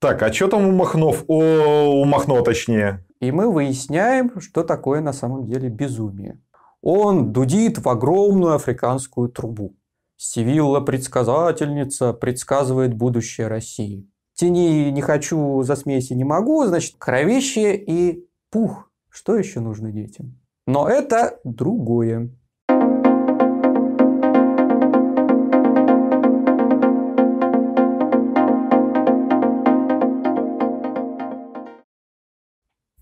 Так, а что там у Махнов? О, у Махно точнее. И мы выясняем, что такое на самом деле безумие. Он дудит в огромную африканскую трубу. Сивилла предсказательница предсказывает будущее России. Тени не хочу, за смеси не могу, значит, кровище и пух. Что еще нужно детям? Но это другое.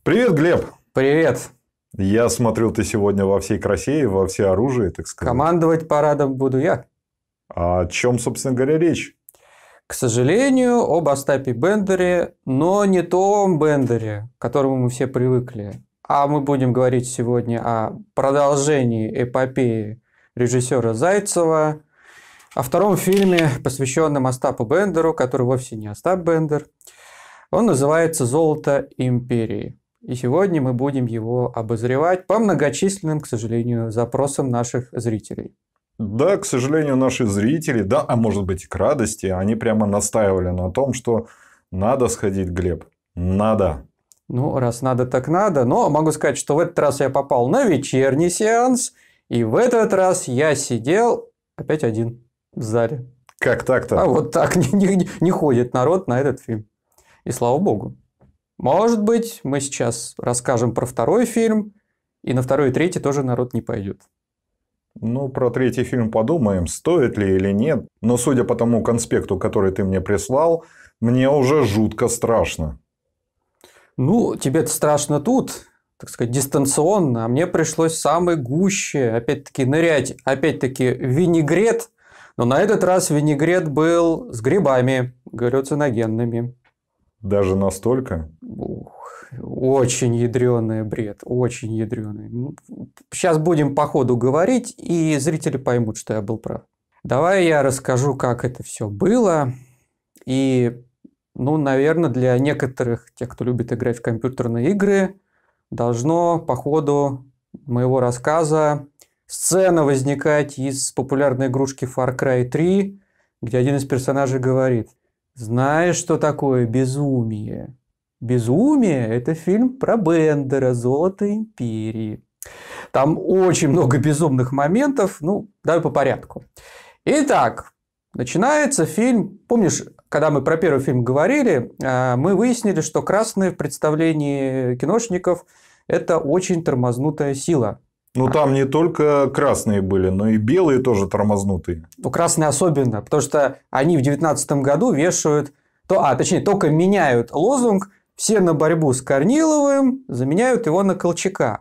Привет, Глеб. Привет. Я смотрю, ты сегодня во всей красе и во все оружие, так сказать. Командовать парадом буду я. А о чем, собственно говоря, речь? К сожалению, об Остапе Бендере, но не том Бендере, к которому мы все привыкли. А мы будем говорить сегодня о продолжении эпопеи режиссера Зайцева, о втором фильме, посвященном Остапу Бендеру, который вовсе не Остап Бендер. Он называется «Золото империи». И сегодня мы будем его обозревать по многочисленным, к сожалению, запросам наших зрителей. Да, к сожалению, наши зрители, да, а может быть и к радости, они прямо настаивали на том, что надо сходить, Глеб. Надо. Ну, раз надо, так надо. Но могу сказать, что в этот раз я попал на вечерний сеанс, и в этот раз я сидел опять один в зале. Как так-то? А вот так не, не, не ходит народ на этот фильм. И слава богу. Может быть, мы сейчас расскажем про второй фильм, и на второй и третий тоже народ не пойдет. Ну, про третий фильм подумаем, стоит ли или нет. Но судя по тому конспекту, который ты мне прислал, мне уже жутко страшно. Ну, тебе-то страшно тут, так сказать, дистанционно, а мне пришлось самой гуще, опять-таки, нырять, опять-таки, винегрет, но на этот раз винегрет был с грибами галлюциногенными. Даже настолько? Ух, очень ядреный бред, очень ядреный. Сейчас будем по ходу говорить, и зрители поймут, что я был прав. Давай я расскажу, как это все было. И, ну, наверное, для некоторых, тех, кто любит играть в компьютерные игры, должно по ходу моего рассказа сцена возникать из популярной игрушки Far Cry 3, где один из персонажей говорит – знаешь, что такое безумие? Безумие – это фильм про Бендера «Золото империи». Там очень много безумных моментов. Ну, давай по порядку. Итак, начинается фильм. Помнишь, когда мы про первый фильм говорили, а, мы выяснили, что красные в представлении киношников – это очень тормознутая сила. Ну, там не только красные были, но и белые тоже тормознутые. Ну, красные особенно, потому что они в 2019 году вешают, то, а, точнее, только меняют лозунг «Все на борьбу с Корниловым», заменяют его на Колчака.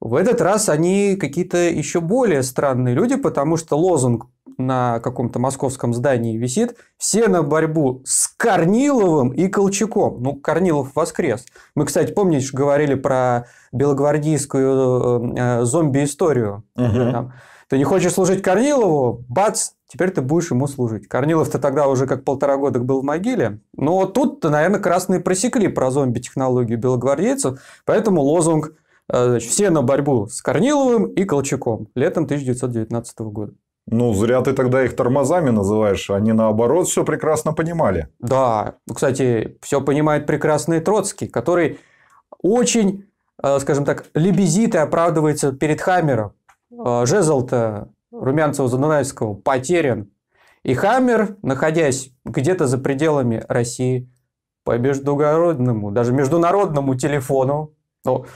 В этот раз они какие-то еще более странные люди, потому что лозунг на каком-то московском здании висит «Все на борьбу с Корниловым и Колчаком». Ну, Корнилов воскрес. Мы, кстати, помнишь, говорили про белогвардейскую э, зомби-историю. Угу. Ты не хочешь служить Корнилову? Бац! Теперь ты будешь ему служить. Корнилов-то тогда уже как полтора года был в могиле. Но тут-то, наверное, красные просекли про зомби-технологию белогвардейцев. Поэтому лозунг э, значит, «Все на борьбу с Корниловым и Колчаком» летом 1919 года. Ну, зря ты тогда их тормозами называешь. Они, наоборот, все прекрасно понимали. Да. Кстати, все понимает прекрасный Троцкий, который очень, э, скажем так, лебезит и оправдывается перед Хаммером. Э, жезл-то Румянцева-Задунаевского потерян. И Хаммер, находясь где-то за пределами России, по междугородному, даже международному телефону, ну,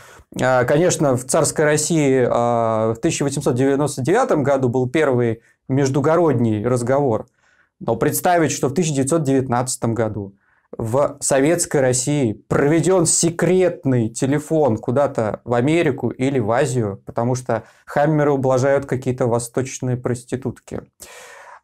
а, конечно, в царской России а, в 1899 году был первый междугородний разговор. Но представить, что в 1919 году в советской России проведен секретный телефон куда-то в Америку или в Азию, потому что Хаммеры ублажают какие-то восточные проститутки.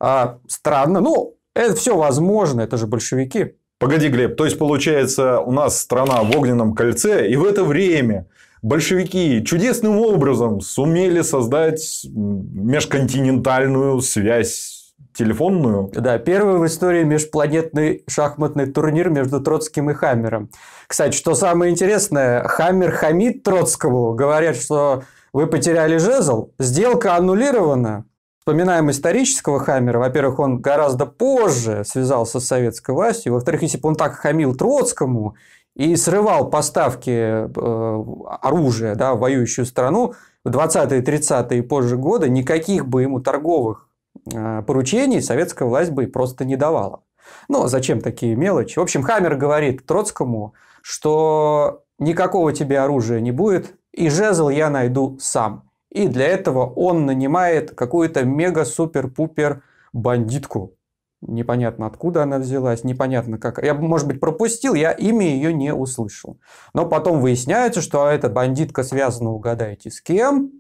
А, странно. Ну, это все возможно, это же большевики. Погоди, Глеб, то есть получается у нас страна в огненном кольце, и в это время большевики чудесным образом сумели создать межконтинентальную связь телефонную. Да, первый в истории межпланетный шахматный турнир между Троцким и Хаммером. Кстати, что самое интересное, Хаммер хамит Троцкому, говорят, что вы потеряли жезл, сделка аннулирована. Вспоминаем исторического Хаммера, во-первых, он гораздо позже связался с советской властью, во-вторых, если бы он так хамил Троцкому и срывал поставки э, оружия да, в воюющую страну в 20-е, 30-е и позже годы, никаких бы ему торговых э, поручений советская власть бы просто не давала. Ну, зачем такие мелочи? В общем, Хаммер говорит Троцкому, что никакого тебе оружия не будет, и жезл я найду сам. И для этого он нанимает какую-то мега-супер-пупер бандитку. Непонятно, откуда она взялась, непонятно как. Я, может быть, пропустил, я имя ее не услышал. Но потом выясняется, что эта бандитка связана, угадайте, с кем?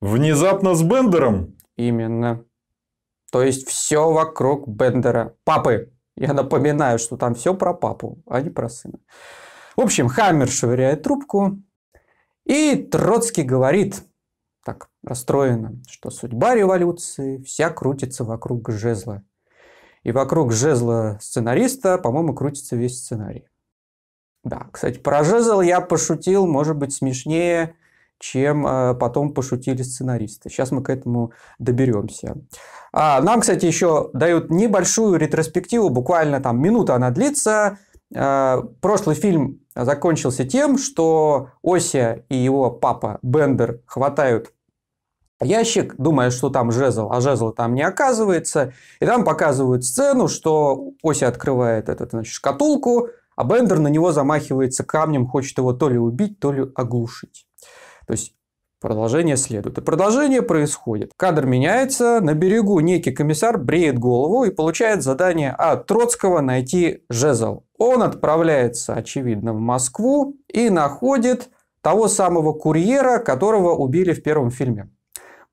Внезапно с Бендером? Именно. То есть все вокруг Бендера. Папы. Я напоминаю, что там все про папу, а не про сына. В общем, Хаммер швыряет трубку, и Троцкий говорит, так расстроенно, что судьба революции вся крутится вокруг жезла. И вокруг жезла сценариста, по-моему, крутится весь сценарий. Да, кстати, про жезл я пошутил, может быть, смешнее, чем э, потом пошутили сценаристы. Сейчас мы к этому доберемся. А, нам, кстати, еще дают небольшую ретроспективу, буквально там минута она длится. А, прошлый фильм закончился тем, что Ося и его папа Бендер хватают ящик, думая, что там жезл, а жезла там не оказывается. И там показывают сцену, что Ося открывает эту значит, шкатулку, а Бендер на него замахивается камнем, хочет его то ли убить, то ли оглушить. То есть Продолжение следует. И продолжение происходит. Кадр меняется. На берегу некий комиссар бреет голову и получает задание от Троцкого найти жезл. Он отправляется, очевидно, в Москву и находит того самого курьера, которого убили в первом фильме.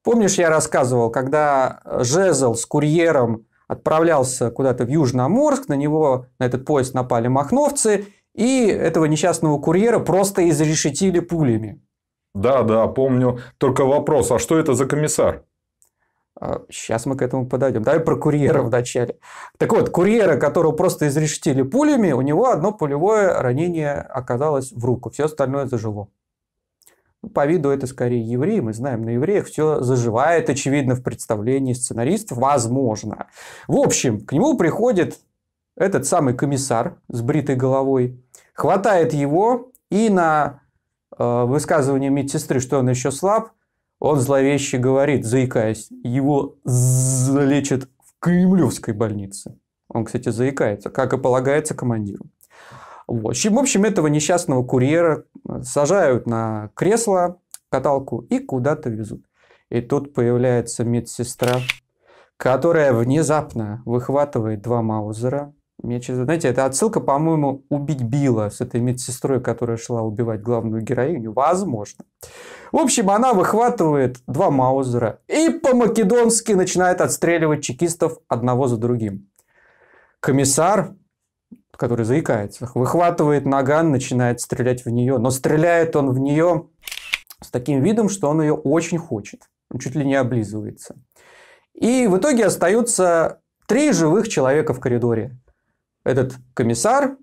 Помнишь, я рассказывал, когда Жезл с курьером отправлялся куда-то в Южноморск, на него, на этот поезд напали махновцы, и этого несчастного курьера просто изрешетили пулями. Да, да, помню. Только вопрос, а что это за комиссар? Сейчас мы к этому подойдем. Давай про курьера вначале. Так вот, курьера, которого просто изрешетили пулями, у него одно пулевое ранение оказалось в руку, все остальное зажило. Ну, по виду это скорее евреи. Мы знаем, на евреях все заживает, очевидно, в представлении сценаристов. Возможно. В общем, к нему приходит этот самый комиссар с бритой головой, хватает его и на высказывание медсестры, что он еще слаб, он зловеще говорит, заикаясь, его залечат в Кремлевской больнице. Он, кстати, заикается, как и полагается командиру. В общем, этого несчастного курьера э, сажают на кресло, каталку и куда-то везут. И тут появляется медсестра, которая внезапно выхватывает два маузера. Знаете, это отсылка, по-моему, «Убить Билла» с этой медсестрой, которая шла убивать главную героиню. Возможно. В общем, она выхватывает два маузера и по-македонски начинает отстреливать чекистов одного за другим. Комиссар который заикается, выхватывает наган, начинает стрелять в нее, но стреляет он в нее с таким видом, что он ее очень хочет, он чуть ли не облизывается. И в итоге остаются три живых человека в коридоре. Этот комиссар,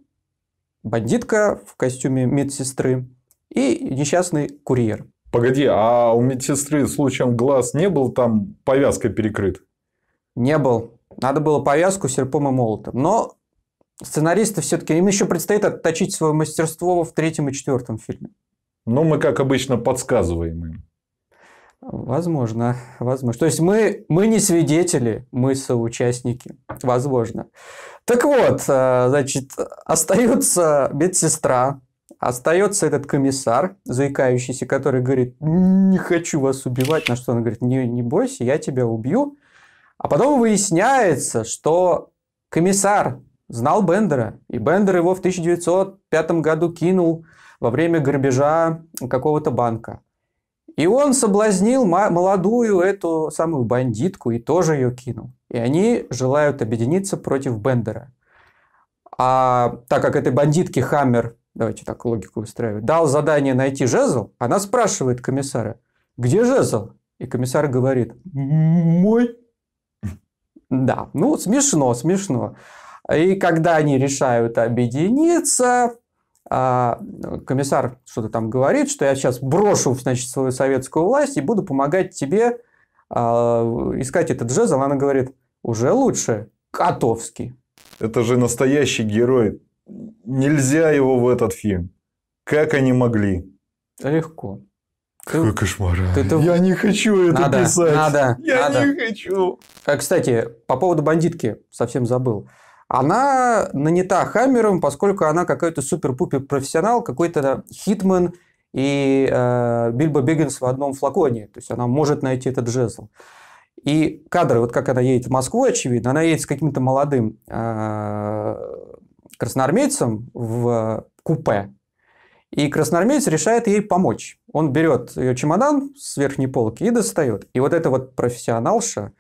бандитка в костюме медсестры и несчастный курьер. Погоди, а у медсестры случаем глаз не был там повязкой перекрыт? Не был. Надо было повязку серпом и молотом. Но сценаристы все-таки, им еще предстоит отточить свое мастерство в третьем и четвертом фильме. Но мы, как обычно, подсказываем им. Возможно, возможно. То есть мы, мы не свидетели, мы соучастники. Возможно. Так вот, э, значит, остается медсестра, остается этот комиссар, заикающийся, который говорит, не хочу вас убивать, на что он говорит, не, не бойся, я тебя убью. А потом выясняется, что комиссар знал Бендера, и Бендер его в 1905 году кинул во время грабежа какого-то банка. И он соблазнил молодую эту самую бандитку и тоже ее кинул. И они желают объединиться против Бендера. А так как этой бандитке Хаммер, давайте так логику устраивать, дал задание найти жезл, она спрашивает комиссара, где жезл? И комиссар говорит, мой. Да, ну смешно, смешно. И когда они решают объединиться, а, комиссар что-то там говорит, что я сейчас брошу значит, свою советскую власть и буду помогать тебе а, искать этот жезл, она говорит, уже лучше Котовский. Это же настоящий герой. Нельзя его в этот фильм. Как они могли? Легко. Какой ты, кошмар. Ты, ты... Я не хочу это надо, писать. Надо, Я надо. не хочу. А, Кстати, по поводу бандитки, совсем забыл. Она нанята Хаммером, поскольку она какой-то супер-пупер профессионал, какой-то хитмен и э, Бильбо Биггинс в одном флаконе. То есть она может найти этот жезл. И кадры, вот как она едет в Москву, очевидно, она едет с каким-то молодым э, красноармейцем в купе. И красноармеец решает ей помочь. Он берет ее чемодан с верхней полки и достает. И вот эта вот профессионалша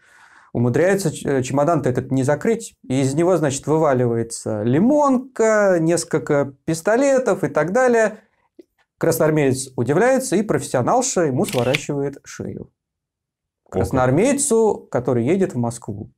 умудряется чемодан-то этот не закрыть. И из него, значит, вываливается лимонка, несколько пистолетов и так далее. Красноармеец удивляется, и профессионалша ему сворачивает шею. Красноармейцу, который едет в Москву.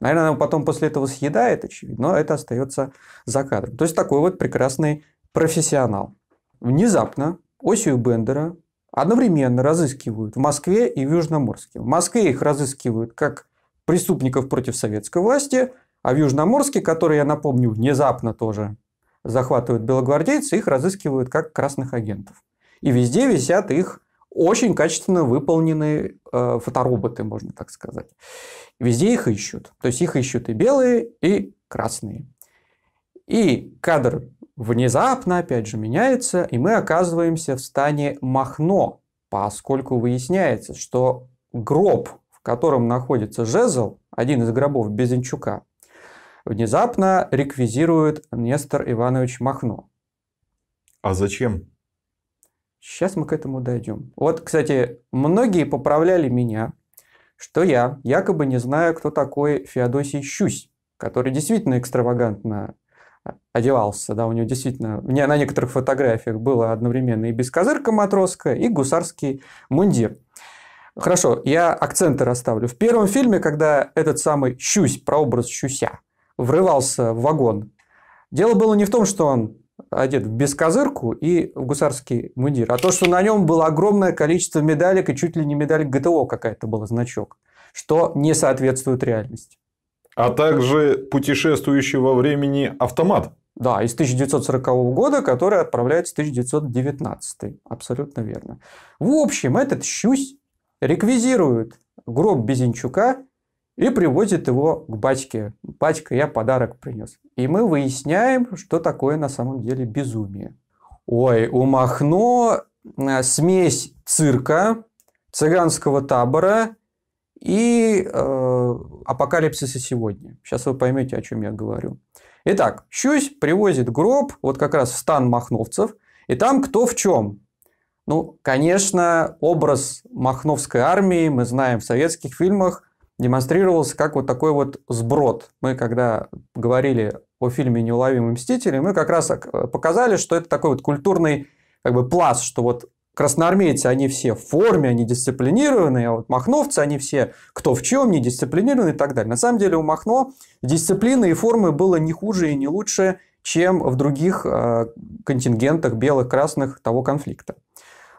Наверное, она потом после этого съедает, очевидно, но это остается за кадром. То есть такой вот прекрасный профессионал. Внезапно осью Бендера одновременно разыскивают в Москве и в Южноморске. В Москве их разыскивают как преступников против советской власти, а в Южноморске, который, я напомню, внезапно тоже захватывают белогвардейцы, их разыскивают как красных агентов. И везде висят их очень качественно выполненные э, фотороботы, можно так сказать. Везде их ищут. То есть их ищут и белые, и красные. И кадр внезапно, опять же, меняется, и мы оказываемся в стане Махно, поскольку выясняется, что гроб, в котором находится жезл, один из гробов Безенчука, внезапно реквизирует Нестор Иванович Махно. А зачем? Сейчас мы к этому дойдем. Вот, кстати, многие поправляли меня, что я якобы не знаю, кто такой Феодосий Щусь, который действительно экстравагантно одевался, да, у него действительно на некоторых фотографиях было одновременно и бескозырка матросская, и гусарский мундир. Хорошо, я акценты расставлю. В первом фильме, когда этот самый Щусь, прообраз Щуся, врывался в вагон, дело было не в том, что он одет в бескозырку и в гусарский мундир, а то, что на нем было огромное количество медалек и чуть ли не медаль ГТО какая-то была значок, что не соответствует реальности. А также путешествующий во времени автомат. Да, из 1940 года, который отправляется в 1919. Абсолютно верно. В общем, этот щусь реквизирует гроб Безенчука и привозит его к батьке. Батька, я подарок принес. И мы выясняем, что такое на самом деле безумие. Ой, у Махно э, смесь цирка, цыганского табора и э, апокалипсиса сегодня. Сейчас вы поймете, о чем я говорю. Итак, Щусь привозит гроб вот как раз в стан махновцев, и там кто в чем. Ну, конечно, образ махновской армии мы знаем в советских фильмах демонстрировался как вот такой вот сброд. Мы когда говорили о фильме «Неуловимые мстители», мы как раз показали, что это такой вот культурный как бы пласт, что вот красноармейцы, они все в форме, они дисциплинированные, а вот махновцы, они все кто в чем, не дисциплинированы и так далее. На самом деле у Махно дисциплины и формы было не хуже и не лучше, чем в других э, контингентах белых, красных того конфликта.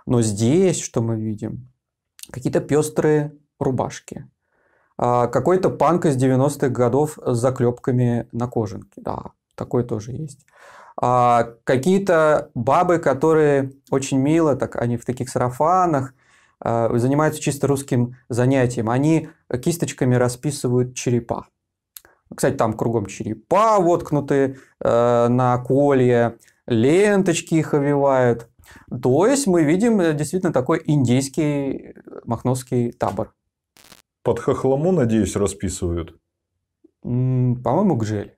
Но здесь что мы видим? Какие-то пестрые рубашки. Э, какой-то панк из 90-х годов с заклепками на кожанке. Да, такой тоже есть а какие-то бабы, которые очень мило, так они в таких сарафанах, а, занимаются чисто русским занятием. Они кисточками расписывают черепа. Кстати, там кругом черепа воткнуты э, на колье, ленточки их овивают. То есть мы видим э, действительно такой индейский махновский табор. Под хохлому, надеюсь, расписывают? По-моему, гжель.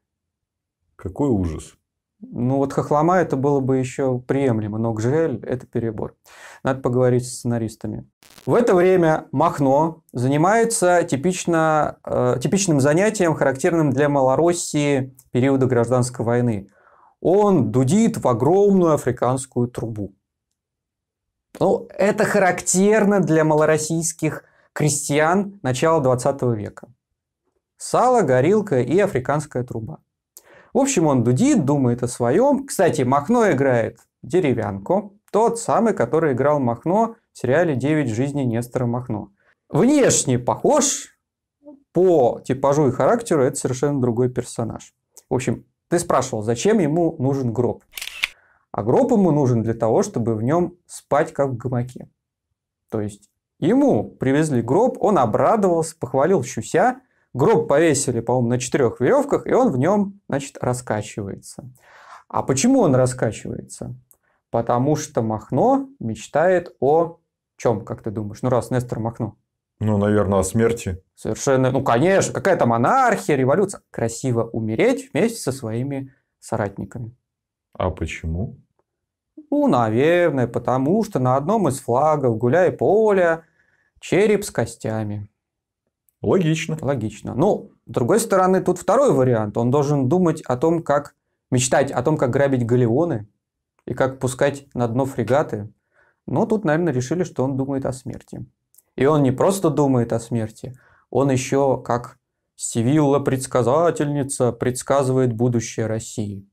Какой ужас. Ну вот хохлома это было бы еще приемлемо, но Гжель – это перебор. Надо поговорить с сценаристами. В это время Махно занимается типично, э, типичным занятием, характерным для Малороссии периода гражданской войны. Он дудит в огромную африканскую трубу. Ну, это характерно для малороссийских крестьян начала 20 века. Сало, горилка и африканская труба. В общем, он дудит, думает о своем. Кстати, Махно играет деревянку. Тот самый, который играл Махно в сериале «Девять жизней Нестора Махно». внешне похож, по типажу и характеру это совершенно другой персонаж. В общем, ты спрашивал, зачем ему нужен гроб? А гроб ему нужен для того, чтобы в нем спать как в гамаке. То есть ему привезли гроб, он обрадовался, похвалил щуся, гроб повесили, по-моему, на четырех веревках, и он в нем, значит, раскачивается. А почему он раскачивается? Потому что Махно мечтает о чем, как ты думаешь? Ну, раз Нестор Махно. Ну, наверное, о смерти. Совершенно, ну, конечно, какая-то монархия, революция. Красиво умереть вместе со своими соратниками. А почему? Ну, наверное, потому что на одном из флагов гуляй поля череп с костями. Логично. Логично. Ну, с другой стороны, тут второй вариант. Он должен думать о том, как мечтать о том, как грабить галеоны и как пускать на дно фрегаты. Но тут, наверное, решили, что он думает о смерти. И он не просто думает о смерти, он еще как Сивилла-предсказательница предсказывает будущее России.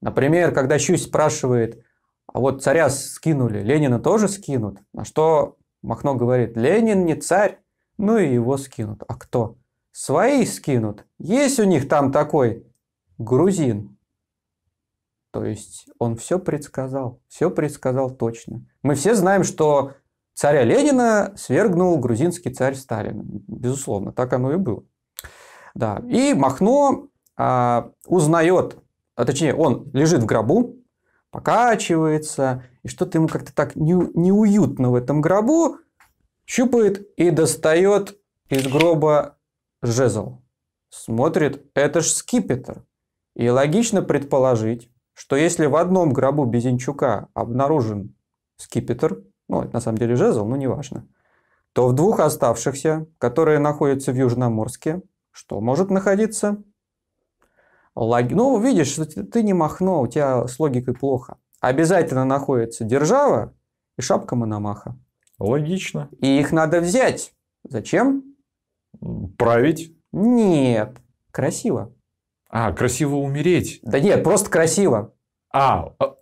Например, когда Щусь спрашивает, а вот царя скинули, Ленина тоже скинут? На что Махно говорит, Ленин не царь, ну и его скинут. А кто? Свои скинут. Есть у них там такой грузин. То есть он все предсказал, все предсказал точно. Мы все знаем, что царя Ленина свергнул грузинский царь Сталин. Безусловно, так оно и было. Да. И Махно а, узнает, а точнее, он лежит в гробу, покачивается, и что-то ему как-то так не, неуютно в этом гробу, щупает и достает из гроба жезл. Смотрит, это ж скипетр. И логично предположить, что если в одном гробу Безенчука обнаружен скипетр, ну, это на самом деле жезл, но неважно, то в двух оставшихся, которые находятся в Южноморске, что может находиться? Лог... Ну, видишь, ты не Махно, у тебя с логикой плохо. Обязательно находится держава и шапка Мономаха. Логично. И их надо взять. Зачем? Править? Нет. Красиво. А, красиво умереть. Да нет, просто красиво. А, а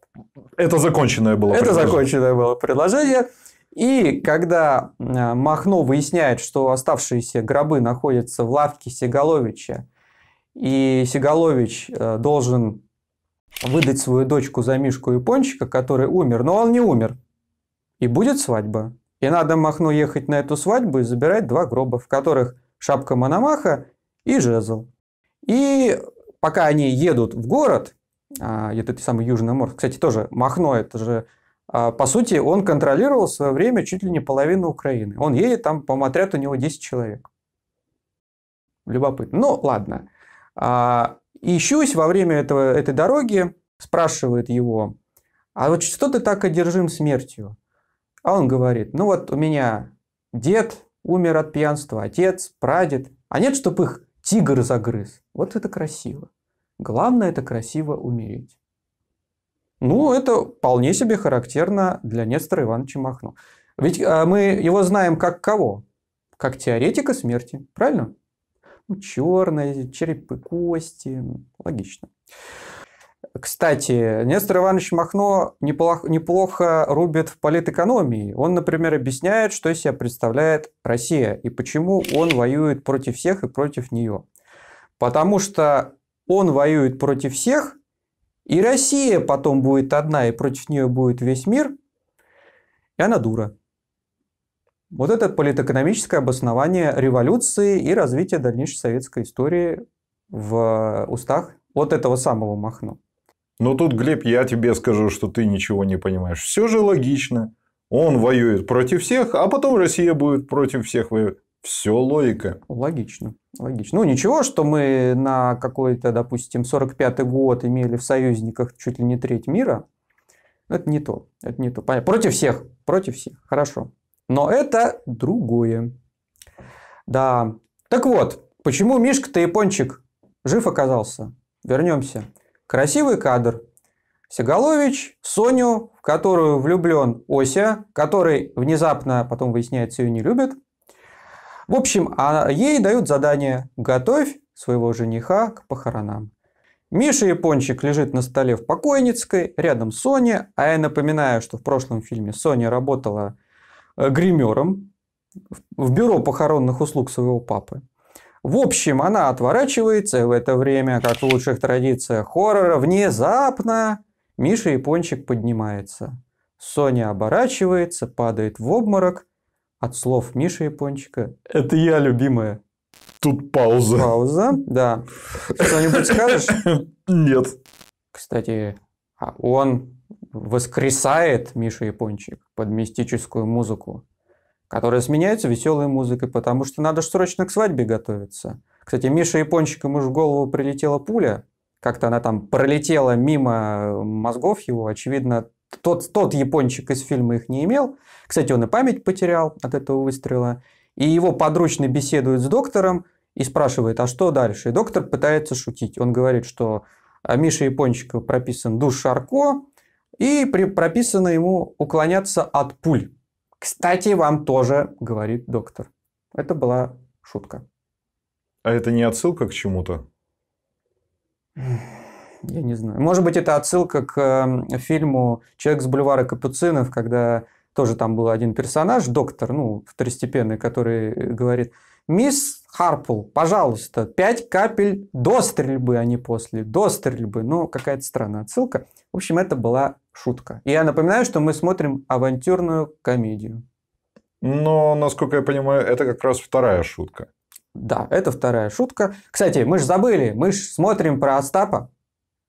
это законченное было Это законченное было предложение. И когда а, Махно выясняет, что оставшиеся гробы находятся в лавке Сигаловича, и Сигалович э, должен выдать свою дочку за Мишку Япончика, который умер, но он не умер. И будет свадьба. И надо Махно ехать на эту свадьбу и забирать два гроба, в которых шапка Мономаха и жезл. И пока они едут в город, а, этот самый Южный Морс, кстати, тоже Махно, это же а, по сути, он контролировал в свое время чуть ли не половину Украины. Он едет, там, по-моему, отряд у него 10 человек. Любопытно. Ну, ладно. А, ищусь во время этого, этой дороги, спрашивает его, а вот что ты так одержим смертью? А он говорит, ну вот у меня дед умер от пьянства, отец, прадед, а нет, чтобы их тигр загрыз. Вот это красиво. Главное это красиво умереть. Ну, это вполне себе характерно для Нестора Ивановича Махно. Ведь а, мы его знаем как кого? Как теоретика смерти, правильно? Ну, черные, черепы, кости. Логично. Кстати, Нестор Иванович Махно неплохо, неплохо рубит в политэкономии. Он, например, объясняет, что из себя представляет Россия и почему он воюет против всех и против нее. Потому что он воюет против всех, и Россия потом будет одна, и против нее будет весь мир, и она дура. Вот это политэкономическое обоснование революции и развития дальнейшей советской истории в устах вот этого самого Махно. Но тут, Глеб, я тебе скажу, что ты ничего не понимаешь. Все же логично. Он воюет против всех, а потом Россия будет против всех воевать. Все логика. Логично. Логично. Ну, ничего, что мы на какой-то, допустим, 45-й год имели в союзниках чуть ли не треть мира. Это не то. Это не то. Против всех. Против всех. Хорошо. Но это другое. Да. Так вот, почему Мишка-то Япончик жив оказался? Вернемся. Красивый кадр. Сигалович, Соню, в которую влюблен Ося, который внезапно, потом выясняется, ее не любит. В общем, а ей дают задание «Готовь своего жениха к похоронам». Миша Япончик лежит на столе в покойницкой, рядом Соня. А я напоминаю, что в прошлом фильме Соня работала э, гримером. в бюро похоронных услуг своего папы. В общем, она отворачивается, и в это время, как в лучших традициях хоррора, внезапно Миша Япончик поднимается. Соня оборачивается, падает в обморок. От слов Миши Япончика «Это я, любимая». Тут пауза. Пауза, да. Что-нибудь скажешь? Нет. Кстати, а он воскресает Миша Япончик под мистическую музыку которая сменяется веселой музыкой, потому что надо срочно к свадьбе готовиться. Кстати, Миша Япончик, ему в голову прилетела пуля, как-то она там пролетела мимо мозгов его, очевидно, тот, тот япончик из фильма их не имел. Кстати, он и память потерял от этого выстрела. И его подручный беседует с доктором и спрашивает, а что дальше? И доктор пытается шутить. Он говорит, что а, Миша Япончика прописан душ Шарко, и при, прописано ему уклоняться от пуль. Кстати, вам тоже, говорит доктор. Это была шутка. А это не отсылка к чему-то? Я не знаю. Может быть, это отсылка к эм, фильму «Человек с бульвара Капуцинов», когда тоже там был один персонаж, доктор, ну, второстепенный, который говорит, «Мисс Харпл, пожалуйста, пять капель до стрельбы, а не после, до стрельбы». Ну, какая-то странная отсылка. В общем, это была шутка. И я напоминаю, что мы смотрим авантюрную комедию. Но, насколько я понимаю, это как раз вторая шутка. Да, это вторая шутка. Кстати, мы же забыли, мы же смотрим про Остапа.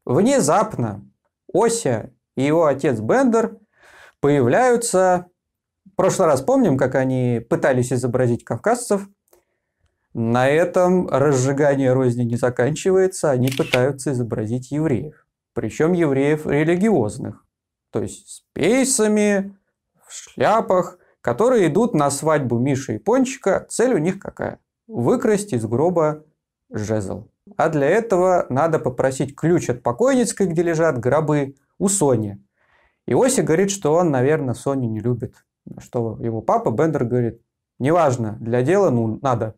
Внезапно Ося и его отец Бендер появляются... В прошлый раз помним, как они пытались изобразить кавказцев. На этом разжигание розни не заканчивается, они пытаются изобразить евреев. Причем евреев религиозных то есть с пейсами, в шляпах, которые идут на свадьбу Миши и Пончика. Цель у них какая? Выкрасть из гроба жезл. А для этого надо попросить ключ от покойницкой, где лежат гробы, у Сони. Иосиф говорит, что он, наверное, Соню не любит. Что его папа Бендер говорит, неважно, для дела ну, надо.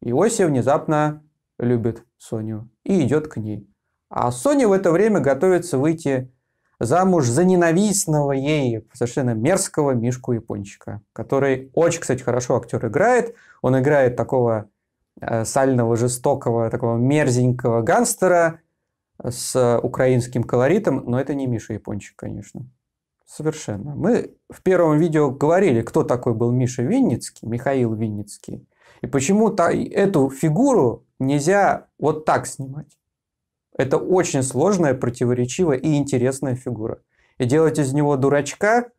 Иосиф внезапно любит Соню и идет к ней. А Соня в это время готовится выйти замуж за ненавистного ей, совершенно мерзкого Мишку Япончика, который очень, кстати, хорошо актер играет. Он играет такого э, сального, жестокого, такого мерзенького гангстера с украинским колоритом, но это не Миша Япончик, конечно. Совершенно. Мы в первом видео говорили, кто такой был Миша Винницкий, Михаил Винницкий, и почему эту фигуру нельзя вот так снимать. Это очень сложная, противоречивая и интересная фигура. И делать из него дурачка,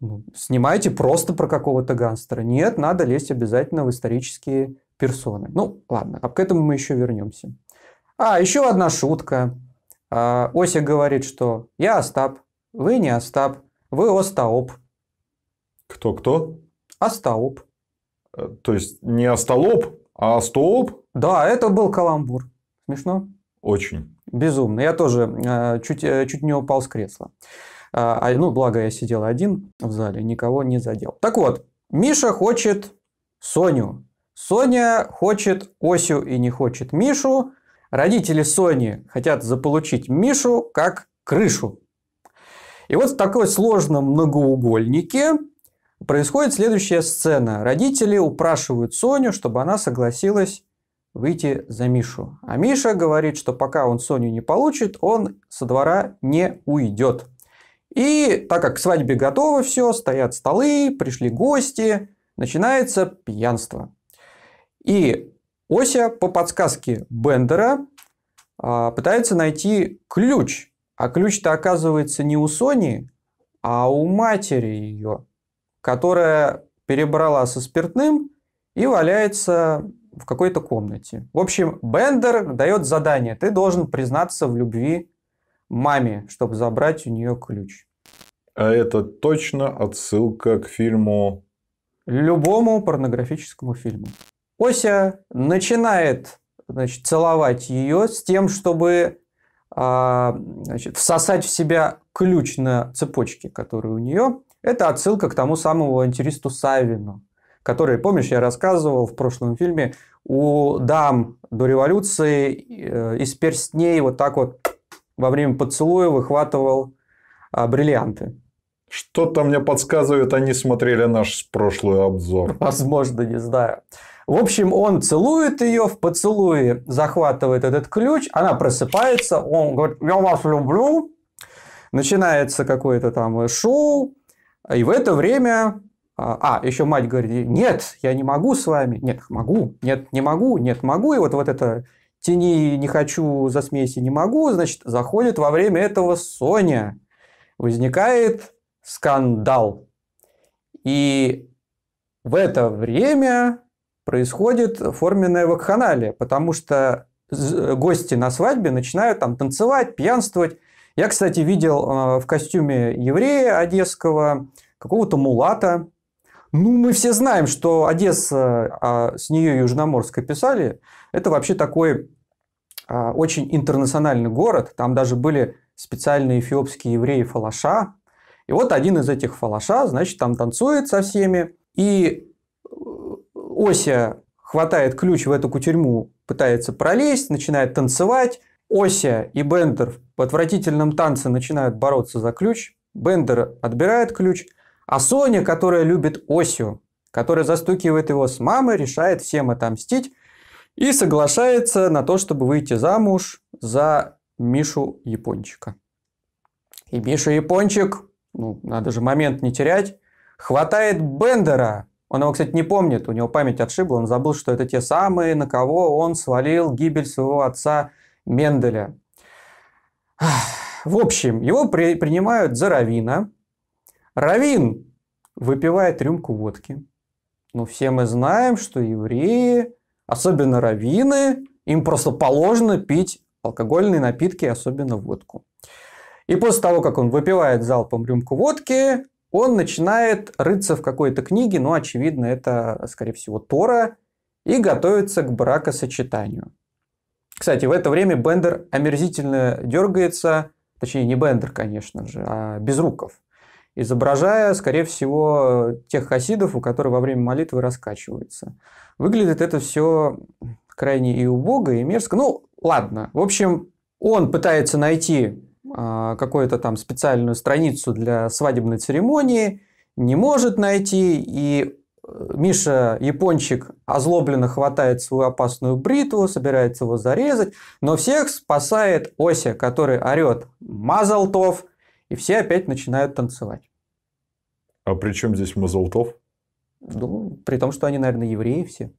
ну, снимайте просто про какого-то гангстера. Нет, надо лезть обязательно в исторические персоны. Ну, ладно, а к этому мы еще вернемся. А, еще одна шутка. А, Ося говорит, что я Остап, вы не Остап, вы Остаоп. Кто-кто? Остаоп. Э, то есть не Остолоп, а Остооп? Да, это был каламбур. Смешно? Очень. Безумно. Я тоже э, чуть, э, чуть не упал с кресла. А, ну, благо я сидел один в зале, никого не задел. Так вот, Миша хочет Соню. Соня хочет Осю и не хочет Мишу. Родители Сони хотят заполучить Мишу как крышу. И вот в такой сложном многоугольнике происходит следующая сцена. Родители упрашивают Соню, чтобы она согласилась выйти за Мишу. А Миша говорит, что пока он Соню не получит, он со двора не уйдет. И так как к свадьбе готово все, стоят столы, пришли гости, начинается пьянство. И Ося по подсказке Бендера а, пытается найти ключ. А ключ-то оказывается не у Сони, а у матери ее, которая перебрала со спиртным и валяется в какой-то комнате. В общем, Бендер дает задание. Ты должен признаться в любви маме, чтобы забрать у нее ключ. А это точно отсылка к фильму? Любому порнографическому фильму. Ося начинает значит, целовать ее с тем, чтобы а, значит, всосать в себя ключ на цепочке, который у нее. Это отсылка к тому самому авантюристу Савину, который, помнишь, я рассказывал в прошлом фильме, у дам до революции э, из перстней вот так вот во время поцелуя выхватывал а, бриллианты. Что-то мне подсказывает, они смотрели наш прошлый обзор. Возможно, не знаю. В общем, он целует ее, в поцелуе захватывает этот ключ, она просыпается, он говорит, я вас люблю, начинается какое-то там шоу, и в это время... А, а, еще мать говорит, нет, я не могу с вами. Нет, могу. Нет, не могу. Нет, могу. И вот, вот это тени не хочу, за смеси не могу. Значит, заходит во время этого Соня. Возникает скандал. И в это время происходит форменная вакханалия, потому что гости на свадьбе начинают там танцевать, пьянствовать. Я, кстати, видел э, в костюме еврея одесского какого-то мулата. Ну, мы все знаем, что Одесса, а с нее Южноморска писали, это вообще такой а, очень интернациональный город. Там даже были специальные эфиопские евреи фалаша. И вот один из этих фалаша, значит, там танцует со всеми. И Ося хватает ключ в эту кутерьму, пытается пролезть, начинает танцевать. Ося и Бендер в отвратительном танце начинают бороться за ключ. Бендер отбирает ключ. А Соня, которая любит Осю, которая застукивает его с мамой, решает всем отомстить и соглашается на то, чтобы выйти замуж за Мишу Япончика. И Миша Япончик, ну, надо же момент не терять, хватает Бендера, он его, кстати, не помнит, у него память отшибла, он забыл, что это те самые, на кого он свалил гибель своего отца Менделя. В общем, его при, принимают за Равина. Равин выпивает рюмку водки. Ну, все мы знаем, что евреи, особенно раввины, им просто положено пить алкогольные напитки, особенно водку. И после того, как он выпивает залпом рюмку водки, он начинает рыться в какой-то книге, ну, очевидно, это, скорее всего, Тора, и готовится к бракосочетанию. Кстати, в это время Бендер омерзительно дергается, точнее, не Бендер, конечно же, а Безруков, изображая, скорее всего, тех хасидов, у которых во время молитвы раскачиваются. Выглядит это все крайне и убого, и мерзко. Ну, ладно. В общем, он пытается найти а, какую-то там специальную страницу для свадебной церемонии, не может найти, и Миша Япончик озлобленно хватает свою опасную бритву, собирается его зарезать, но всех спасает Ося, который орет «Мазалтов», и все опять начинают танцевать. А при чем здесь Мазалтов? Ну, при том, что они, наверное, евреи все.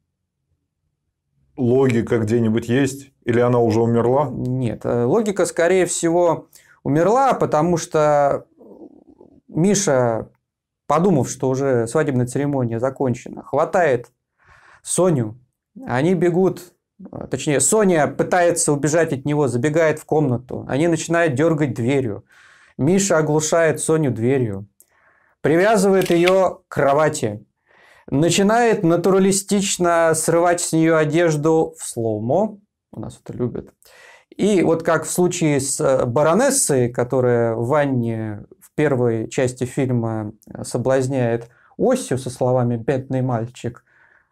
Логика где-нибудь есть? Или она уже умерла? Нет, э, логика, скорее всего, умерла, потому что Миша, подумав, что уже свадебная церемония закончена, хватает Соню, они бегут, точнее, Соня пытается убежать от него, забегает в комнату, они начинают дергать дверью. Миша оглушает Соню дверью, привязывает ее к кровати, начинает натуралистично срывать с нее одежду в слоумо, у нас это любят, и вот как в случае с э, баронессой, которая в ванне первой части фильма э, соблазняет Осью со словами «бедный мальчик»,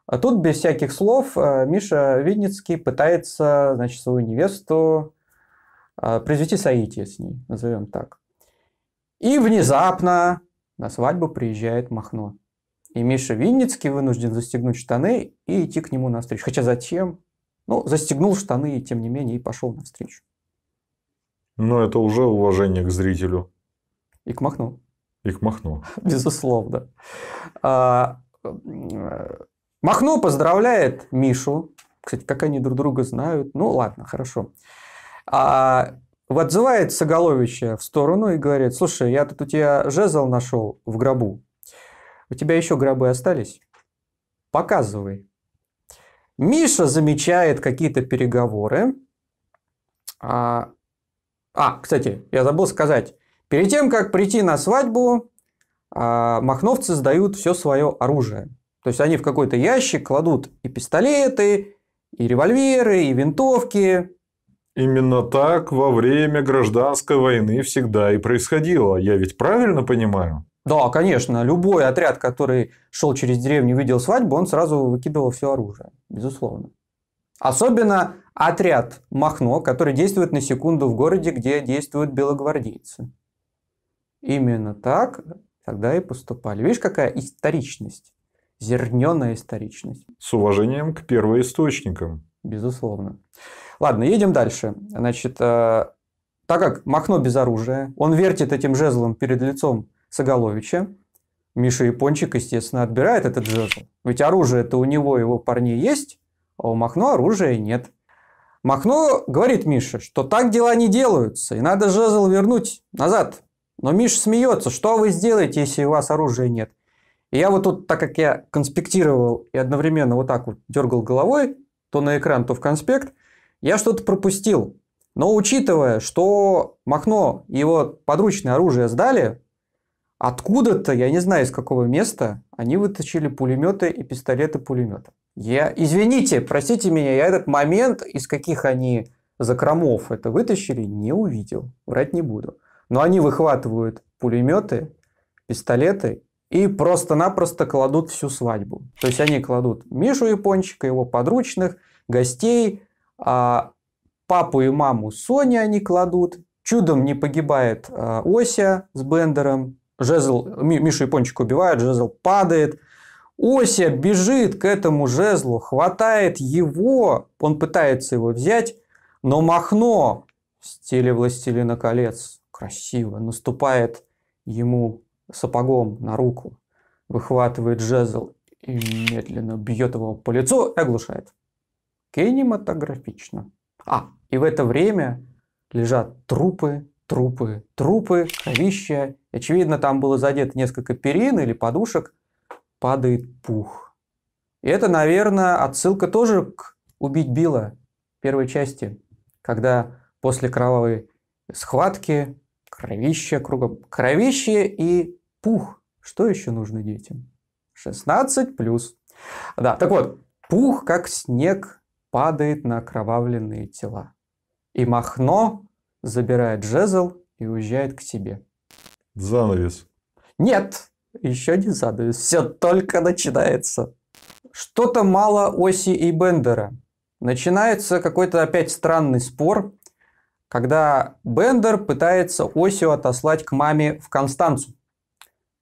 а тут без всяких слов э, Миша Видницкий пытается значит, свою невесту произвести соитие с ней, назовем так. И внезапно на свадьбу приезжает Махно. И Миша Винницкий вынужден застегнуть штаны и идти к нему навстречу. Хотя зачем? Ну, застегнул штаны, тем не менее, и пошел навстречу. Но это уже уважение к зрителю. И к Махну. И к Махну. Безусловно. А, Махно поздравляет Мишу. Кстати, как они друг друга знают. Ну, ладно, хорошо. А, отзывает Соголовича в сторону и говорит, слушай, я тут у тебя жезл нашел в гробу. У тебя еще гробы остались? Показывай. Миша замечает какие-то переговоры. А, а, кстати, я забыл сказать. Перед тем, как прийти на свадьбу, а, махновцы сдают все свое оружие. То есть они в какой-то ящик кладут и пистолеты, и револьверы, и винтовки. Именно так во время гражданской войны всегда и происходило. Я ведь правильно понимаю? Да, конечно. Любой отряд, который шел через деревню и видел свадьбу, он сразу выкидывал все оружие. Безусловно. Особенно отряд Махно, который действует на секунду в городе, где действуют белогвардейцы. Именно так тогда и поступали. Видишь, какая историчность, зерненая историчность. С уважением к первоисточникам. Безусловно. Ладно, едем дальше. Значит, э, так как Махно без оружия, он вертит этим жезлом перед лицом Соголовича, Миша Япончик, естественно, отбирает этот жезл. Ведь оружие-то у него, его парней есть, а у Махно оружия нет. Махно говорит Мише, что так дела не делаются, и надо жезл вернуть назад. Но Миша смеется, что вы сделаете, если у вас оружия нет? И я вот тут, так как я конспектировал и одновременно вот так вот дергал головой, то на экран, то в конспект, я что-то пропустил. Но учитывая, что Махно и его подручное оружие сдали, откуда-то, я не знаю из какого места, они вытащили пулеметы и пистолеты-пулеметы. Я, извините, простите меня, я этот момент, из каких они закромов это вытащили, не увидел. Врать не буду. Но они выхватывают пулеметы, пистолеты и просто-напросто кладут всю свадьбу. То есть они кладут Мишу Япончика, его подручных, гостей, а папу и маму Сони они кладут. Чудом не погибает а, Ося с Бендером. Жезл, Мишу Япончика убивают, жезл падает – Ося бежит к этому жезлу, хватает его, он пытается его взять, но Махно в стиле «Властелина колец» красиво наступает ему сапогом на руку, выхватывает жезл и медленно бьет его по лицу и оглушает. Кинематографично. А, и в это время лежат трупы, трупы, трупы, кровища. Очевидно, там было задето несколько перин или подушек – падает пух. И это, наверное, отсылка тоже к «Убить Билла» первой части, когда после кровавой схватки кровище кругом, кровище и пух. Что еще нужно детям? 16 плюс. Да, так вот, пух, как снег, падает на окровавленные тела. И Махно забирает жезл и уезжает к себе. Занавес. Нет, еще не занавес, все только начинается. Что-то мало Оси и Бендера. Начинается какой-то опять странный спор, когда Бендер пытается Осию отослать к маме в Констанцу,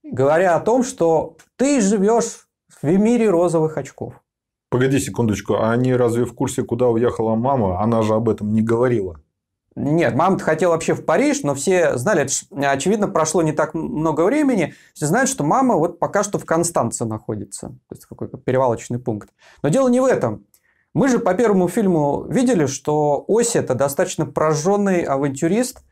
говоря о том, что ты живешь в мире розовых очков. Погоди секундочку, а они разве в курсе, куда уехала мама? Она же об этом не говорила. Нет, мама-то хотела вообще в Париж, но все знали, это, очевидно, прошло не так много времени. Все знают, что мама вот пока что в Констанце находится. То есть, какой-то перевалочный пункт. Но дело не в этом. Мы же по первому фильму видели, что Оси – это достаточно прожженный авантюрист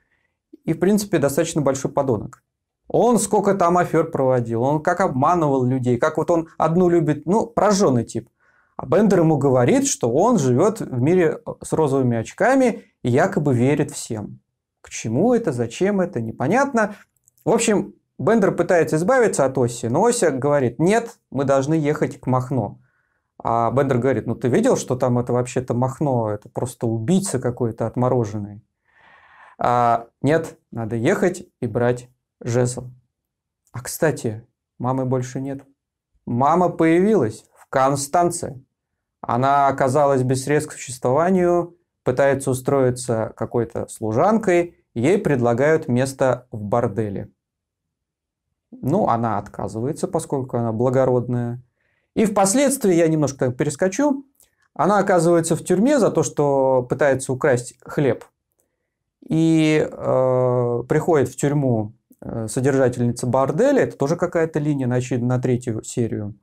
и, в принципе, достаточно большой подонок. Он сколько там афер проводил, он как обманывал людей, как вот он одну любит, ну, прожженный тип. А Бендер ему говорит, что он живет в мире с розовыми очками и якобы верит всем. К чему это, зачем это, непонятно. В общем, Бендер пытается избавиться от Оси, но Ося говорит, нет, мы должны ехать к Махно. А Бендер говорит, ну ты видел, что там это вообще-то Махно, это просто убийца какой-то отмороженный. А, нет, надо ехать и брать жезл. А кстати, мамы больше нет. Мама появилась в Констанце. Она оказалась без средств к существованию, пытается устроиться какой-то служанкой, ей предлагают место в борделе. Ну, она отказывается, поскольку она благородная. И впоследствии, я немножко перескочу, она оказывается в тюрьме за то, что пытается украсть хлеб. И э, приходит в тюрьму э, содержательница борделя, это тоже какая-то линия на, на третью серию.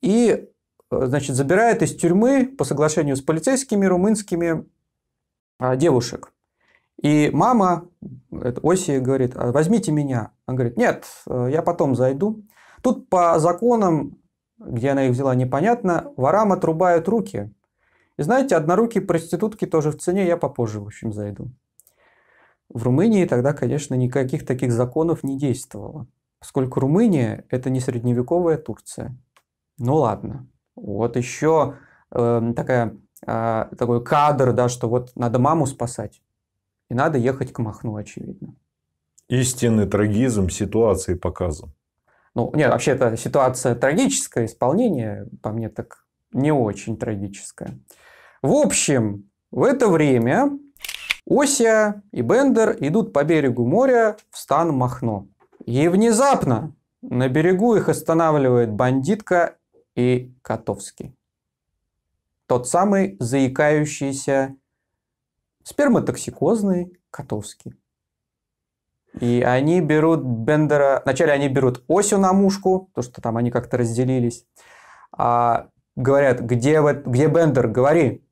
И Э, значит, забирает из тюрьмы по соглашению с полицейскими румынскими а, девушек. И мама Оси говорит, «А возьмите меня. Он говорит, нет, э, я потом зайду. Тут по законам, где она их взяла, непонятно, ворам отрубают руки. И знаете, однорукие проститутки тоже в цене, я попозже, в общем, зайду. В Румынии тогда, конечно, никаких таких законов не действовало, поскольку Румыния – это не средневековая Турция. Ну ладно, вот еще э, такая, э, такой кадр, да, что вот надо маму спасать. И надо ехать к Махну, очевидно. Истинный трагизм ситуации показан. Ну, нет, вообще это ситуация трагическая, исполнение, по мне, так не очень трагическое. В общем, в это время Ося и Бендер идут по берегу моря в стан Махно. И внезапно На берегу их останавливает бандитка и Котовский. Тот самый заикающийся сперматоксикозный Котовский. И они берут Бендера... Вначале они берут Осю на мушку, то что там они как-то разделились. А говорят, где, где Бендер, говори.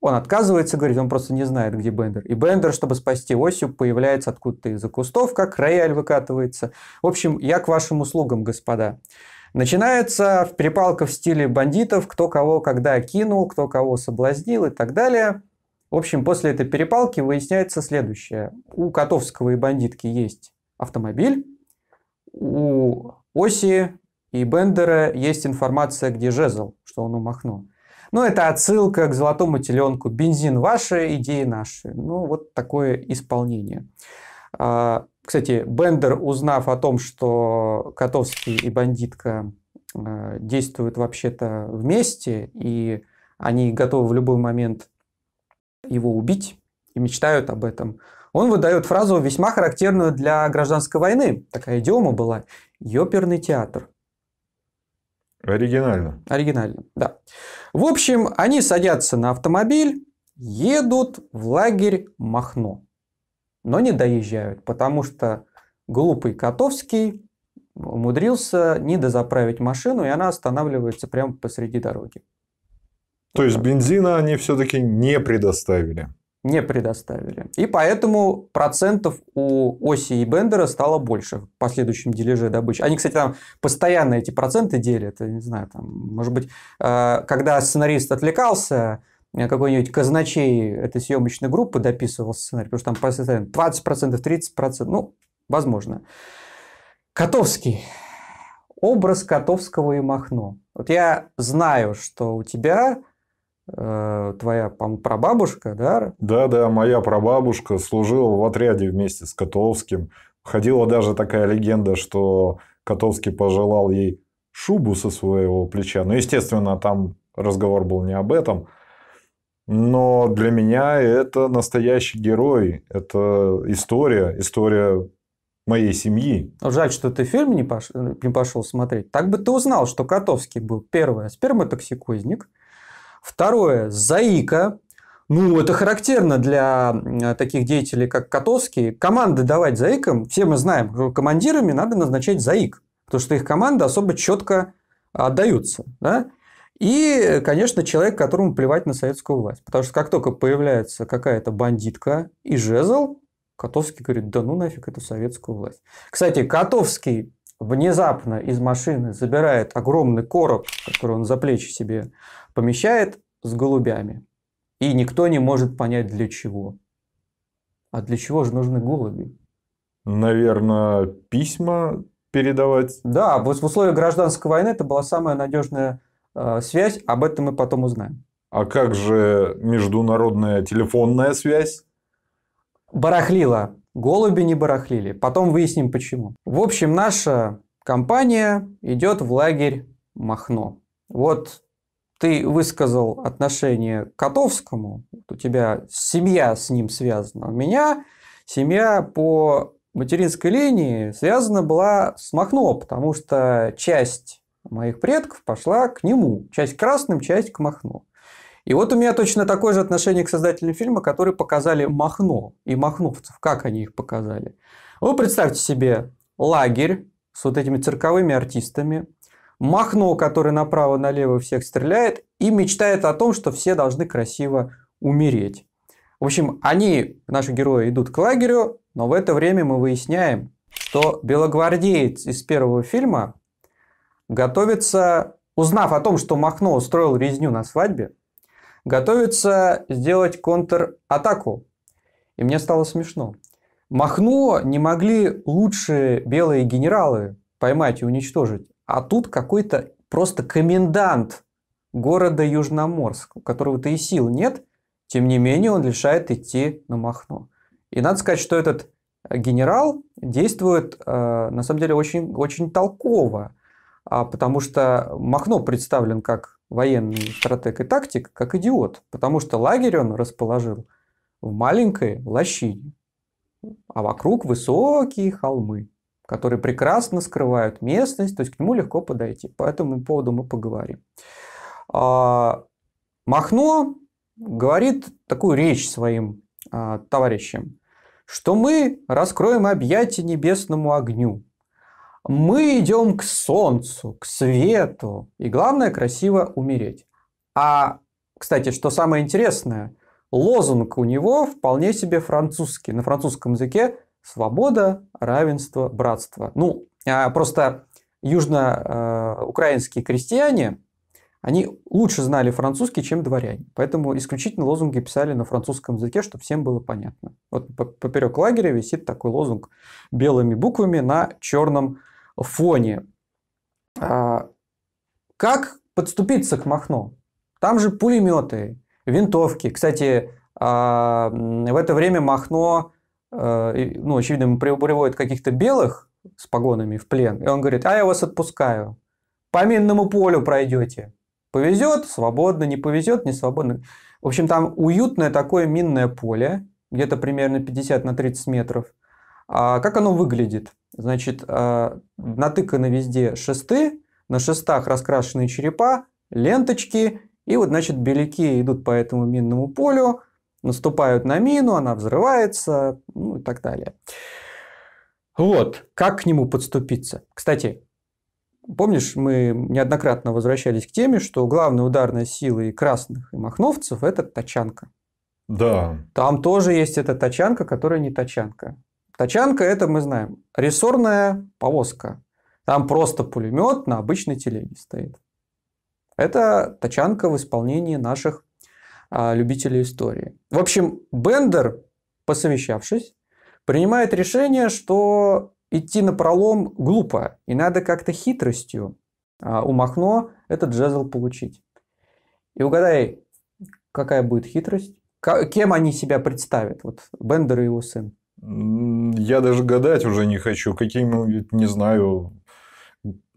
Он отказывается говорить, он просто не знает, где Бендер. И Бендер, чтобы спасти Осю, появляется откуда-то из-за кустов, как рояль выкатывается. В общем, я к вашим услугам, господа. Начинается перепалка в стиле бандитов, кто кого когда кинул, кто кого соблазнил и так далее. В общем, после этой перепалки выясняется следующее. У Котовского и бандитки есть автомобиль, у Оси и Бендера есть информация, где жезл, что он умахнул. Ну, это отсылка к золотому теленку. Бензин ваши, идеи наши. Ну, вот такое исполнение. А, кстати, Бендер, узнав о том, что Котовский и бандитка а, действуют вообще-то вместе, и они готовы в любой момент его убить и мечтают об этом, он выдает фразу, весьма характерную для гражданской войны. Такая идиома была. Ёперный театр. Оригинально. Оригинально, да. В общем, они садятся на автомобиль, едут в лагерь Махно. Но не доезжают, потому что глупый Котовский умудрился не дозаправить машину, и она останавливается прямо посреди дороги. То есть бензина они все-таки не предоставили. Не предоставили. И поэтому процентов у Оси и Бендера стало больше в последующем дележе добычи. Они, кстати, там постоянно эти проценты делят. Я не знаю, там, может быть, э, когда сценарист отвлекался, э, какой-нибудь казначей этой съемочной группы дописывал сценарий, потому что там постоянно 20%, 30%, ну, возможно. Котовский. Образ Котовского и Махно. Вот я знаю, что у тебя твоя прабабушка, да? Да, да, моя прабабушка служила в отряде вместе с Котовским. Ходила даже такая легенда, что Котовский пожелал ей шубу со своего плеча. Ну, естественно, там разговор был не об этом. Но для меня это настоящий герой. Это история, история моей семьи. Жаль, что ты фильм не, пош... не пошел смотреть. Так бы ты узнал, что Котовский был первый сперматоксикозник, Второе, заика. Ну, это характерно для таких деятелей, как Котовский. Команды давать заикам, все мы знаем, что командирами надо назначать заик, потому что их команды особо четко отдаются. Да? И, конечно, человек, которому плевать на советскую власть. Потому что как только появляется какая-то бандитка и жезл, Котовский говорит, да ну нафиг эту советскую власть. Кстати, Котовский внезапно из машины забирает огромный короб, который он за плечи себе помещает с голубями. И никто не может понять для чего. А для чего же нужны голуби? Наверное, письма передавать. Да, вот в условиях гражданской войны это была самая надежная э, связь. Об этом мы потом узнаем. А как же международная телефонная связь? Барахлила. Голуби не барахлили. Потом выясним почему. В общем, наша компания идет в лагерь Махно. Вот ты высказал отношение к Котовскому, у тебя семья с ним связана. У меня семья по материнской линии связана была с Махно, потому что часть моих предков пошла к нему. Часть к красным, часть к Махно. И вот у меня точно такое же отношение к создателям фильма, которые показали Махно и махновцев. Как они их показали? Вы представьте себе лагерь с вот этими цирковыми артистами, Махно, который направо-налево всех стреляет и мечтает о том, что все должны красиво умереть. В общем, они, наши герои, идут к лагерю, но в это время мы выясняем, что белогвардеец из первого фильма готовится, узнав о том, что Махно устроил резню на свадьбе, готовится сделать контратаку. И мне стало смешно. Махно не могли лучшие белые генералы поймать и уничтожить. А тут какой-то просто комендант города Южноморск, у которого-то и сил нет, тем не менее он решает идти на Махно. И надо сказать, что этот генерал действует э, на самом деле очень, очень толково, а, потому что Махно представлен как военный стратег и тактик, как идиот, потому что лагерь он расположил в маленькой лощине, а вокруг высокие холмы которые прекрасно скрывают местность, то есть к нему легко подойти. По этому поводу мы поговорим. А, Махно говорит такую речь своим а, товарищам, что мы раскроем объятия небесному огню, мы идем к солнцу, к свету, и главное красиво умереть. А, кстати, что самое интересное, лозунг у него вполне себе французский, на французском языке свобода, равенство, братство. Ну, а просто южноукраинские крестьяне, они лучше знали французский, чем дворяне. Поэтому исключительно лозунги писали на французском языке, чтобы всем было понятно. Вот поперек лагеря висит такой лозунг белыми буквами на черном фоне. А, как подступиться к Махно? Там же пулеметы, винтовки. Кстати, а, в это время Махно, э, ну, очевидно, приводит каких-то белых с погонами в плен. И он говорит, а я вас отпускаю. По минному полю пройдете. Повезет – свободно, не повезет – не свободно. В общем, там уютное такое минное поле, где-то примерно 50 на 30 метров. А как оно выглядит? Значит, а, натыканы везде шесты, на шестах раскрашенные черепа, ленточки, и вот, значит, беляки идут по этому минному полю, наступают на мину, она взрывается, ну и так далее. Вот, как к нему подступиться? Кстати, помнишь, мы неоднократно возвращались к теме, что главная ударная сила и красных, и махновцев – это тачанка. Да. Там тоже есть эта тачанка, которая не тачанка. Тачанка – это, мы знаем, рессорная повозка. Там просто пулемет на обычной телеге стоит. Это тачанка в исполнении наших а, любителей истории. В общем, Бендер, посовещавшись, принимает решение, что идти на пролом глупо, и надо как-то хитростью а, у Махно этот джезл получить. И угадай, какая будет хитрость? Кем они себя представят, вот Бендер и его сын? Я даже гадать уже не хочу. Какими, не знаю,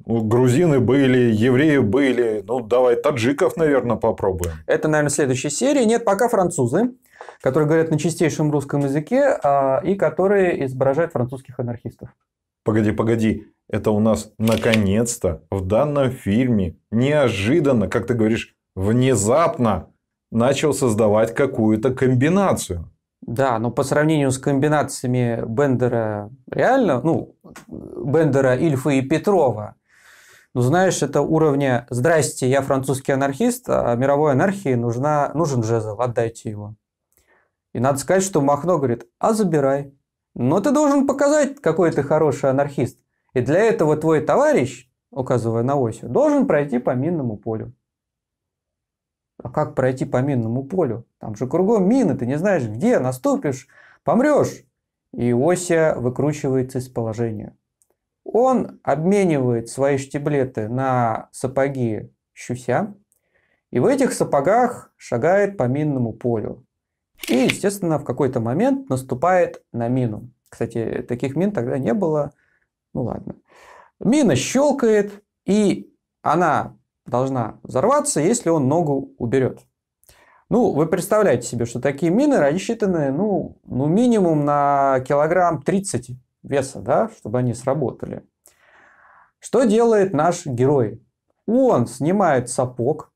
грузины были, евреи были. Ну, давай таджиков, наверное, попробуем. Это, наверное, следующая серия. Нет, пока французы, которые говорят на чистейшем русском языке а, и которые изображают французских анархистов. Погоди, погоди. Это у нас наконец-то в данном фильме неожиданно, как ты говоришь, внезапно начал создавать какую-то комбинацию. Да, но по сравнению с комбинациями Бендера реально, ну, Бендера, Ильфа и Петрова, ну, знаешь, это уровня «Здрасте, я французский анархист, а мировой анархии нужна, нужен жезл, отдайте его». И надо сказать, что Махно говорит «А забирай». Но ты должен показать, какой ты хороший анархист. И для этого твой товарищ, указывая на осью, должен пройти по минному полю. А как пройти по минному полю? Там же кругом мины, ты не знаешь где, наступишь, помрешь. И Ося выкручивается из положения. Он обменивает свои штиблеты на сапоги щуся, и в этих сапогах шагает по минному полю. И, естественно, в какой-то момент наступает на мину. Кстати, таких мин тогда не было. Ну ладно. Мина щелкает, и она должна взорваться, если он ногу уберет. Ну, вы представляете себе, что такие мины рассчитаны, ну, ну минимум на килограмм 30 веса, да, чтобы они сработали. Что делает наш герой? Он снимает сапог,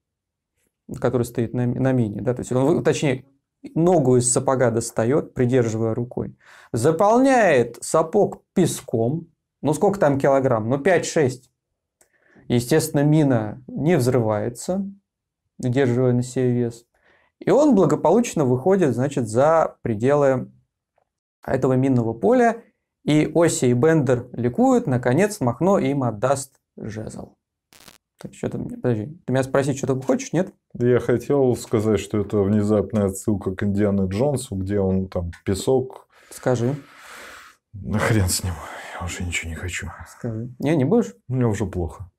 который стоит на, на мине, да, то есть он, точнее, ногу из сапога достает, придерживая рукой, заполняет сапог песком, ну сколько там килограмм, ну 5-6, Естественно, мина не взрывается, удерживая на себе вес. И он благополучно выходит, значит, за пределы этого минного поля. И Оси и Бендер ликуют, наконец Махно им отдаст жезл. Так, что ты, подожди, ты меня спросить, что ты хочешь, нет? Я хотел сказать, что это внезапная отсылка к Индиану Джонсу, где он там песок. Скажи. На хрен с ним. Я уже ничего не хочу. Скажи. Не, не будешь? Мне уже плохо.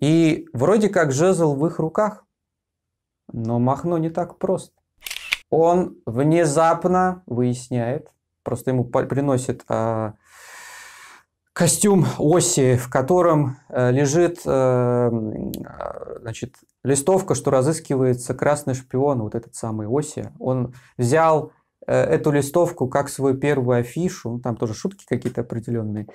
И вроде как жезл в их руках, но Махно не так прост. Он внезапно выясняет, просто ему приносит а, костюм оси, в котором а, лежит а, значит, листовка, что разыскивается красный шпион, вот этот самый оси. Он взял э, эту листовку как свою первую афишу, ну, там тоже шутки какие-то определенные.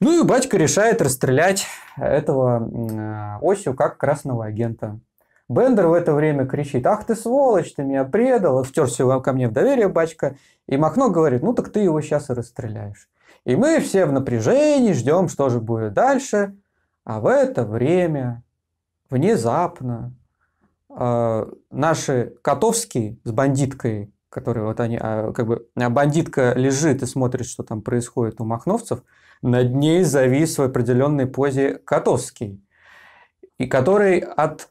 Ну и батька решает расстрелять этого Осю как красного агента. Бендер в это время кричит, ах ты сволочь, ты меня предал, втерся ко мне в доверие батька. И Махно говорит, ну так ты его сейчас и расстреляешь. И мы все в напряжении ждем, что же будет дальше. А в это время внезапно э, наши Котовские с бандиткой, которые вот они, э, как бы а бандитка лежит и смотрит, что там происходит у махновцев, над ней завис в определенной позе Котовский, и который от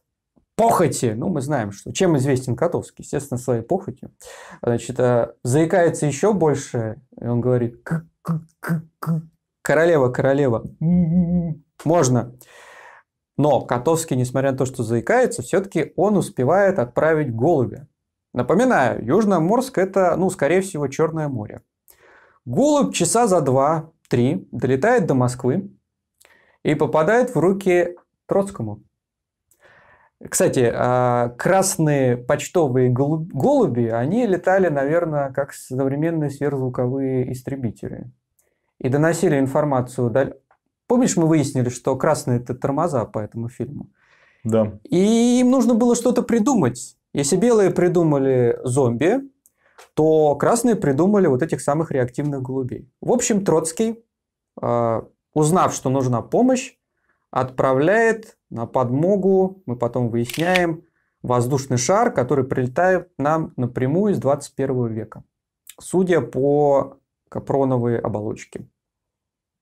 похоти, ну, мы знаем, что чем известен Котовский, естественно, своей похотью, значит, э, заикается еще больше, и он говорит, королева, королева, можно. Но Котовский, несмотря на то, что заикается, все-таки он успевает отправить голубя. Напоминаю, Южноморск – это, ну, скорее всего, Черное море. Голубь часа за два-три долетает до Москвы и попадает в руки Троцкому. Кстати, а, красные почтовые голуби, они летали, наверное, как современные сверхзвуковые истребители. И доносили информацию Помнишь, мы выяснили, что красные это тормоза по этому фильму? Да. И им нужно было что-то придумать. Если белые придумали зомби, то красные придумали вот этих самых реактивных голубей. В общем, Троцкий, а, узнав, что нужна помощь, отправляет на подмогу, мы потом выясняем, воздушный шар, который прилетает нам напрямую из 21 века, судя по капроновой оболочке.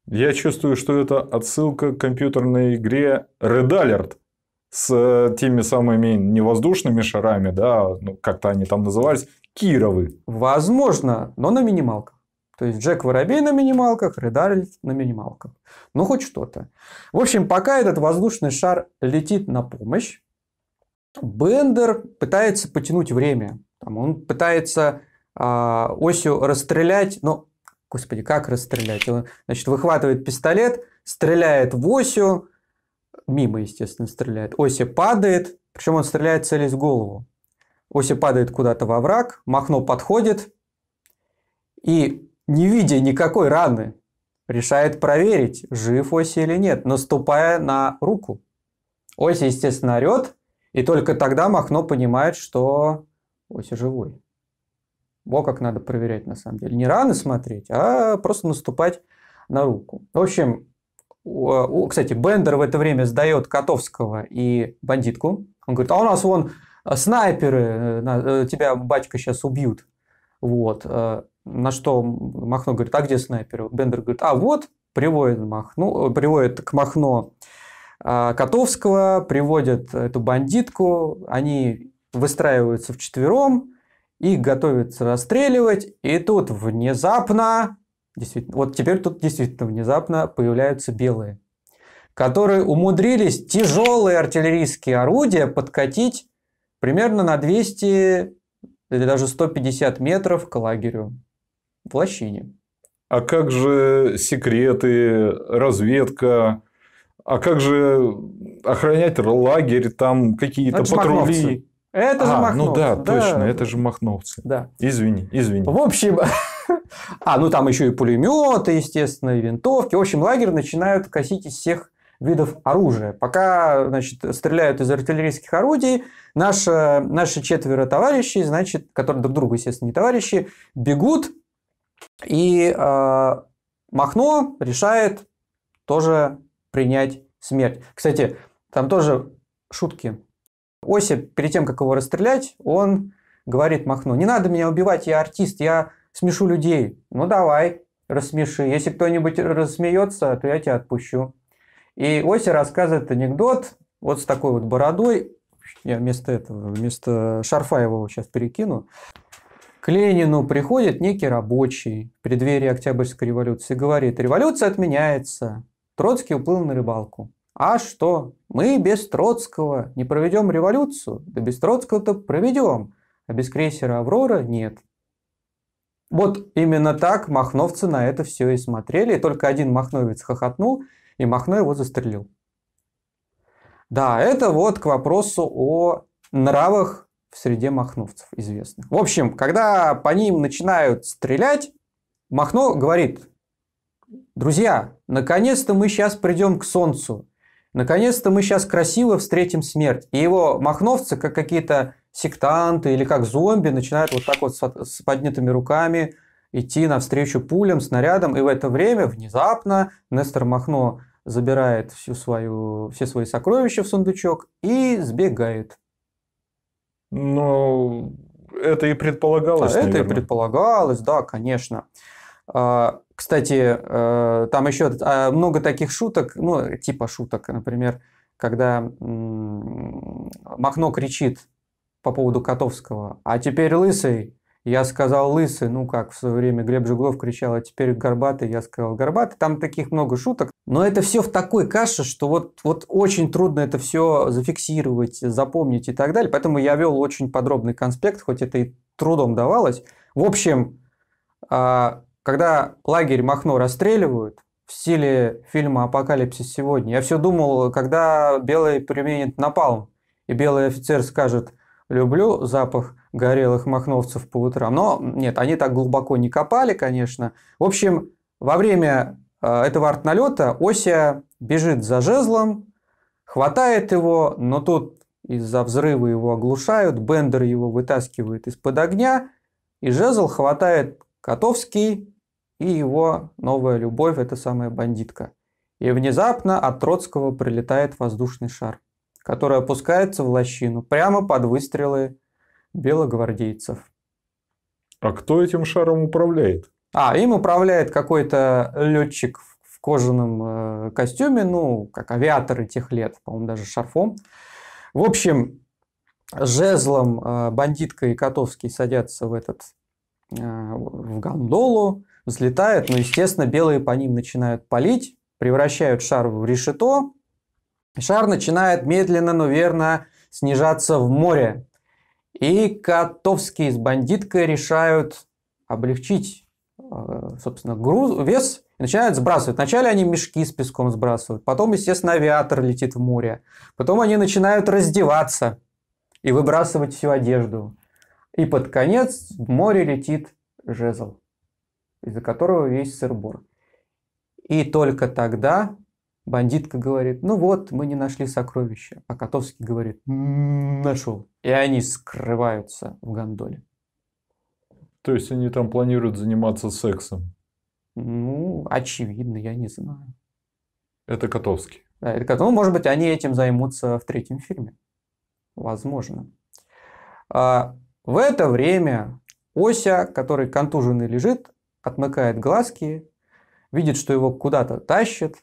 Я чувствую, что это отсылка к компьютерной игре Red Alert с э, теми самыми невоздушными шарами, да, ну, как-то они там назывались, Кировы. Возможно, но на минималках. То есть Джек Воробей на минималках, Alert на минималках. Ну, хоть что-то. В общем, пока этот воздушный шар летит на помощь, Бендер пытается потянуть время. Там он пытается э, осью расстрелять, но Господи, как расстрелять? Он, значит, выхватывает пистолет, стреляет в Осю, мимо, естественно, стреляет. Ося падает, причем он стреляет целясь в голову. Ося падает куда-то во враг, Махно подходит и, не видя никакой раны, решает проверить, жив Оси или нет, наступая на руку. Ося, естественно, орет, и только тогда Махно понимает, что Ося живой. Во как надо проверять на самом деле. Не раны смотреть, а просто наступать на руку. В общем, кстати, Бендер в это время сдает Котовского и бандитку. Он говорит, а у нас вон снайперы, э, э, тебя батька сейчас убьют. Вот. Э, на что Махно говорит, а где снайперы? Бендер говорит, а вот, приводит, Махно, приводит к Махно Котовского, приводят эту бандитку, они выстраиваются в четвером, их готовятся расстреливать, и тут внезапно, действительно, вот теперь тут действительно внезапно появляются белые, которые умудрились тяжелые артиллерийские орудия подкатить примерно на 200 или даже 150 метров к лагерю в лощине. А как же секреты, разведка? А как же охранять лагерь, там какие-то патрули? Это а, же Махновцы. Ну да, да, точно, это же Махновцы. Да. Извини, извини. В общем, а, ну там еще и пулеметы, естественно, и винтовки. В общем, лагерь начинают косить из всех видов оружия. Пока, значит, стреляют из артиллерийских орудий, наши, наши четверо товарищей, значит, которые друг другу, естественно, не товарищи, бегут, и э, Махно решает тоже принять смерть. Кстати, там тоже шутки Осип, перед тем, как его расстрелять, он говорит Махну, не надо меня убивать, я артист, я смешу людей. Ну давай, рассмеши. Если кто-нибудь рассмеется, то я тебя отпущу. И Оси рассказывает анекдот вот с такой вот бородой. Я вместо этого, вместо шарфа его сейчас перекину. К Ленину приходит некий рабочий в преддверии Октябрьской революции и говорит, революция отменяется. Троцкий уплыл на рыбалку. А что? Мы без Троцкого не проведем революцию? Да без Троцкого-то проведем, а без крейсера «Аврора» нет. Вот именно так махновцы на это все и смотрели, и только один махновец хохотнул, и Махно его застрелил. Да, это вот к вопросу о нравах в среде махновцев известных. В общем, когда по ним начинают стрелять, Махно говорит, друзья, наконец-то мы сейчас придем к солнцу. Наконец-то мы сейчас красиво встретим смерть. И его махновцы, как какие-то сектанты или как зомби, начинают вот так вот с поднятыми руками идти навстречу пулям, снарядам. И в это время внезапно Нестор Махно забирает всю свою, все свои сокровища в сундучок и сбегает. Ну, это и предполагалось. А это и предполагалось, да, конечно. А, кстати, э, там еще а, много таких шуток, ну, типа шуток, например, когда Махно кричит по поводу Котовского, а теперь лысый, я сказал лысый, ну как в свое время Глеб Жуглов кричал, а теперь горбатый, я сказал горбатый. Там таких много шуток. Но это все в такой каше, что вот, вот очень трудно это все зафиксировать, запомнить и так далее. Поэтому я вел очень подробный конспект, хоть это и трудом давалось. В общем, а, когда лагерь Махно расстреливают, в стиле фильма «Апокалипсис сегодня», я все думал, когда белый применит напалм, и белый офицер скажет «люблю запах горелых махновцев по утрам». Но нет, они так глубоко не копали, конечно. В общем, во время э, этого артналета Ося бежит за жезлом, хватает его, но тут из-за взрыва его оглушают, Бендер его вытаскивает из-под огня, и жезл хватает Котовский, и его новая любовь – это самая бандитка. И внезапно от Троцкого прилетает воздушный шар, который опускается в лощину прямо под выстрелы белогвардейцев. А кто этим шаром управляет? А, им управляет какой-то летчик в кожаном э, костюме, ну, как авиаторы тех лет, по-моему, даже шарфом. В общем, жезлом э, бандитка и Котовский садятся в этот э, в гондолу, взлетают, но, естественно, белые по ним начинают палить, превращают шар в решето, шар начинает медленно, но верно снижаться в море. И Котовский с бандиткой решают облегчить, э, собственно, груз, вес и начинают сбрасывать. Вначале они мешки с песком сбрасывают, потом, естественно, авиатор летит в море. Потом они начинают раздеваться и выбрасывать всю одежду. И под конец в море летит жезл из-за которого весь сыр-бор. И только тогда бандитка говорит, ну вот, мы не нашли сокровища. А Котовский говорит, нашел. И они скрываются в гондоле. То есть они там планируют заниматься сексом? Ну, очевидно, я не знаю. Это Котовский. Да, это Котовский. Ну, может быть, они этим займутся в третьем фильме. Возможно. А в это время Ося, который контуженный лежит, отмыкает глазки, видит, что его куда-то тащат,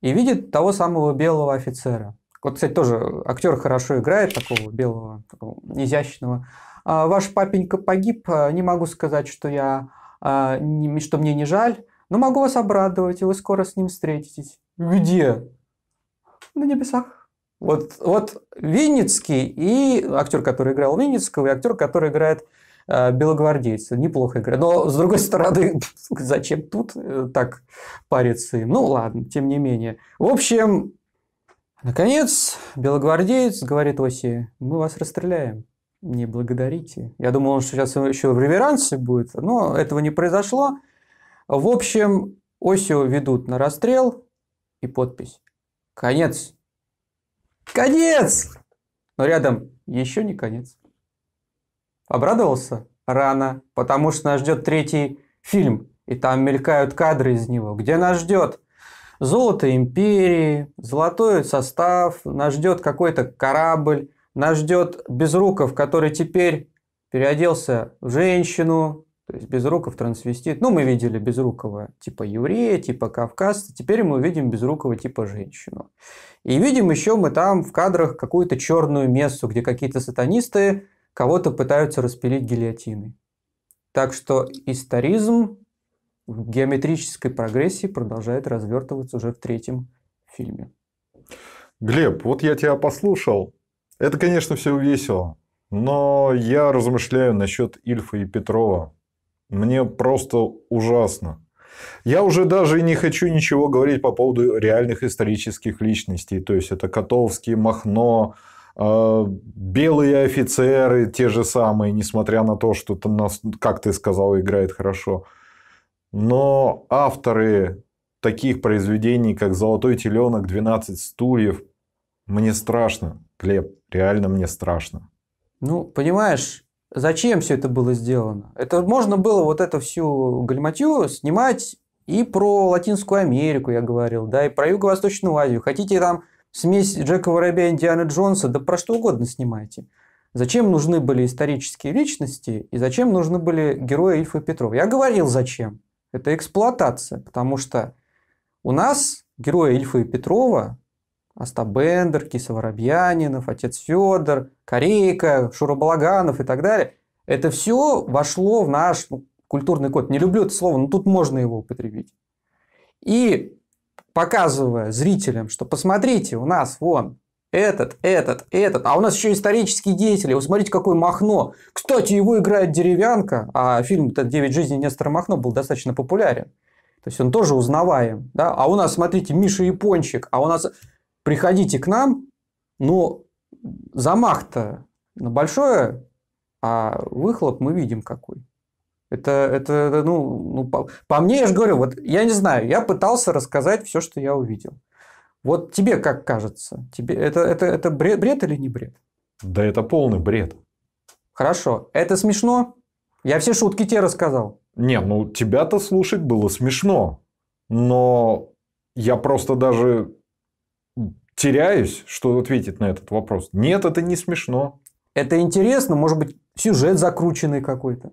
и видит того самого белого офицера. Вот, кстати, тоже актер хорошо играет такого белого, такого изящного. А, Ваш папенька погиб, а, не могу сказать, что я, а, что мне не жаль, но могу вас обрадовать, и вы скоро с ним встретитесь. Где? На небесах. Вот, вот Винницкий и актер, который играл Винницкого, и актер, который играет белогвардейцы. Неплохо играют. Но, с другой стороны, зачем тут э, так париться им? Ну, ладно, тем не менее. В общем, наконец, белогвардеец говорит Оси, мы вас расстреляем. Не благодарите. Я думал, он сейчас еще в реверансе будет, но этого не произошло. В общем, Осию ведут на расстрел и подпись. Конец. Конец! Но рядом еще не конец. Обрадовался? Рано, потому что нас ждет третий фильм, и там мелькают кадры из него. Где нас ждет? Золото империи, золотой состав, нас ждет какой-то корабль, нас ждет Безруков, который теперь переоделся в женщину, то есть Безруков трансвестит. Ну, мы видели Безрукова типа еврея, типа кавказца. Теперь мы увидим Безрукова типа женщину. И видим еще мы там в кадрах какую-то черную мессу, где какие-то сатанисты кого-то пытаются распилить гильотиной. Так что историзм в геометрической прогрессии продолжает развертываться уже в третьем фильме. Глеб, вот я тебя послушал. Это, конечно, все весело. Но я размышляю насчет Ильфа и Петрова. Мне просто ужасно. Я уже даже не хочу ничего говорить по поводу реальных исторических личностей. То есть, это Котовский, Махно, белые офицеры, те же самые, несмотря на то, что, как ты сказал, играет хорошо. Но авторы таких произведений, как «Золотой теленок», «12 стульев», мне страшно, Глеб, реально мне страшно. Ну, понимаешь, зачем все это было сделано? Это можно было вот эту всю гальматью снимать и про Латинскую Америку, я говорил, да, и про Юго-Восточную Азию. Хотите там смесь Джека Воробья и Индианы Джонса, да про что угодно снимайте. Зачем нужны были исторические личности и зачем нужны были герои Ильфа и Петрова? Я говорил, зачем. Это эксплуатация, потому что у нас герои Ильфа и Петрова, Остап Бендер, Киса Воробьянинов, Отец Федор, Корейка, Шура Балаганов и так далее, это все вошло в наш культурный код. Не люблю это слово, но тут можно его употребить. И показывая зрителям, что посмотрите, у нас вон этот, этот, этот, а у нас еще исторические деятели. Вы смотрите, какое Махно. Кстати, его играет деревянка, а фильм «Девять жизней Нестора Махно» был достаточно популярен. То есть он тоже узнаваем. Да? А у нас, смотрите, Миша Япончик, а у нас приходите к нам, но замах-то на большое, а выхлоп мы видим какой. Это, это ну, ну по, по мне, я же говорю, вот я не знаю, я пытался рассказать все, что я увидел. Вот тебе как кажется? Тебе это, это, это бред, бред или не бред? Да это полный бред. Хорошо. Это смешно? Я все шутки тебе рассказал. Не, ну тебя-то слушать было смешно. Но я просто даже теряюсь, что ответить на этот вопрос. Нет, это не смешно. Это интересно, может быть, сюжет закрученный какой-то.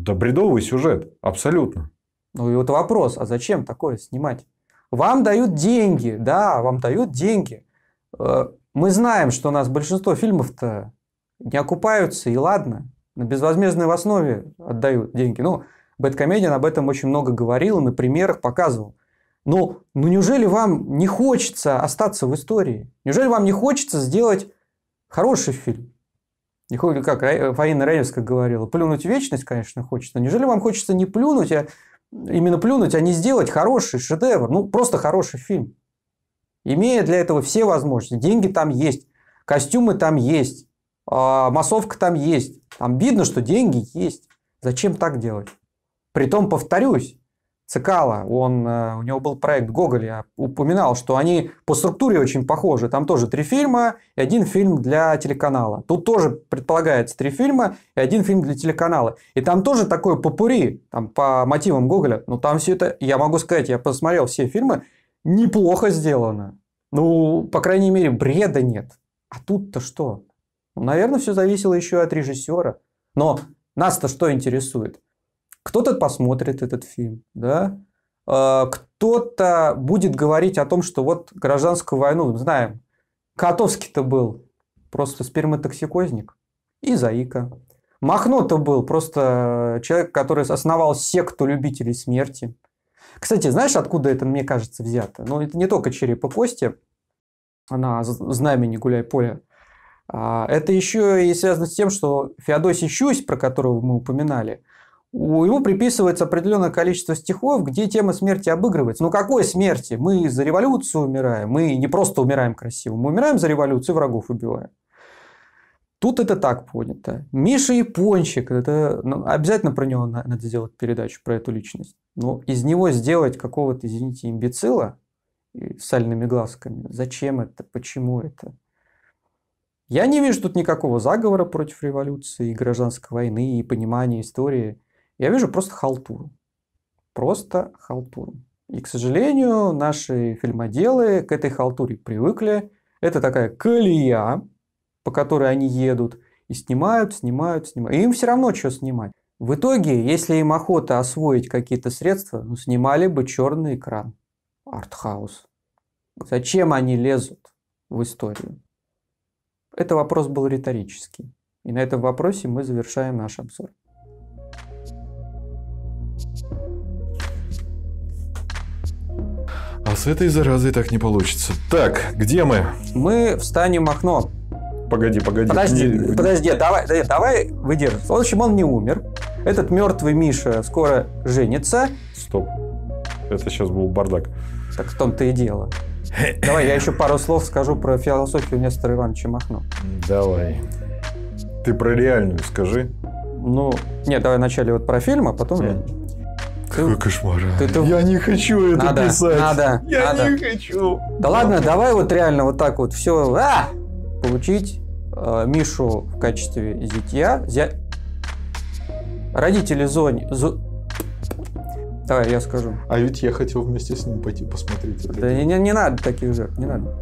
Да бредовый сюжет, абсолютно. Ну и вот вопрос, а зачем такое снимать? Вам дают деньги, да, вам дают деньги. Э, мы знаем, что у нас большинство фильмов-то не окупаются, и ладно, на безвозмездной основе отдают деньги. Ну, Бэткомедиан об этом очень много говорил, на примерах показывал. Но ну неужели вам не хочется остаться в истории? Неужели вам не хочется сделать хороший фильм? Не как Фаина Раевская говорила, плюнуть в вечность, конечно, хочется. Неужели вам хочется не плюнуть, а именно плюнуть, а не сделать хороший шедевр? Ну, просто хороший фильм. Имея для этого все возможности. Деньги там есть, костюмы там есть, а, массовка там есть. Там видно, что деньги есть. Зачем так делать? Притом, повторюсь, Цикала, он, э, у него был проект Гоголь, я упоминал, что они по структуре очень похожи. Там тоже три фильма и один фильм для телеканала. Тут тоже предполагается три фильма и один фильм для телеканала. И там тоже такое попури, там по мотивам Гоголя. Но там все это, я могу сказать, я посмотрел все фильмы, неплохо сделано. Ну, по крайней мере, бреда нет. А тут-то что? Ну, наверное, все зависело еще от режиссера. Но нас-то что интересует? Кто-то посмотрит этот фильм, да? А, кто-то будет говорить о том, что вот гражданскую войну, знаем, Котовский-то был просто сперматоксикозник и заика. Махно-то был просто человек, который основал секту любителей смерти. Кстати, знаешь, откуда это, мне кажется, взято? Ну, это не только череп и кости, она знамени гуляй поле. А, это еще и связано с тем, что Феодосий Щусь, про которого мы упоминали, ему приписывается определенное количество стихов, где тема смерти обыгрывается. Ну какой смерти? Мы за революцию умираем, мы не просто умираем красиво, мы умираем за революцию, врагов убиваем. Тут это так понято. Миша Япончик, это, ну, обязательно про него надо сделать передачу, про эту личность. Но из него сделать какого-то, извините, имбецила с сальными глазками, зачем это, почему это? Я не вижу тут никакого заговора против революции, гражданской войны и понимания истории – я вижу просто халтуру. Просто халтуру. И, к сожалению, наши фильмоделы к этой халтуре привыкли. Это такая колея, по которой они едут и снимают, снимают, снимают. И им все равно что снимать. В итоге, если им охота освоить какие-то средства, ну, снимали бы черный экран. Артхаус. Зачем они лезут в историю? Это вопрос был риторический. И на этом вопросе мы завершаем наш обзор. А с этой заразой так не получится. Так, где мы? Мы встанем окно. Погоди, погоди. Подожди, не... подожди, давай, давай выдержим. В общем, он не умер. Этот мертвый Миша скоро женится. Стоп. Это сейчас был бардак. Так в том-то и дело. Давай я еще пару слов скажу про философию Нестора Ивановича Махно. Давай. Ты про реальную скажи. Ну, нет, давай вначале вот про фильм, а потом М. Какой кошмар. а. ты- ты- Я не хочу это Надо, писать. надо, Я надо. не хочу. Да ладно, давай вот реально вот так вот все получить э, Мишу в качестве зятья. Зя... Родители Зони... Зо- Давай, я скажу. А ведь я хотел вместе с ним пойти посмотреть. это. Да не, не надо таких жертв, не надо.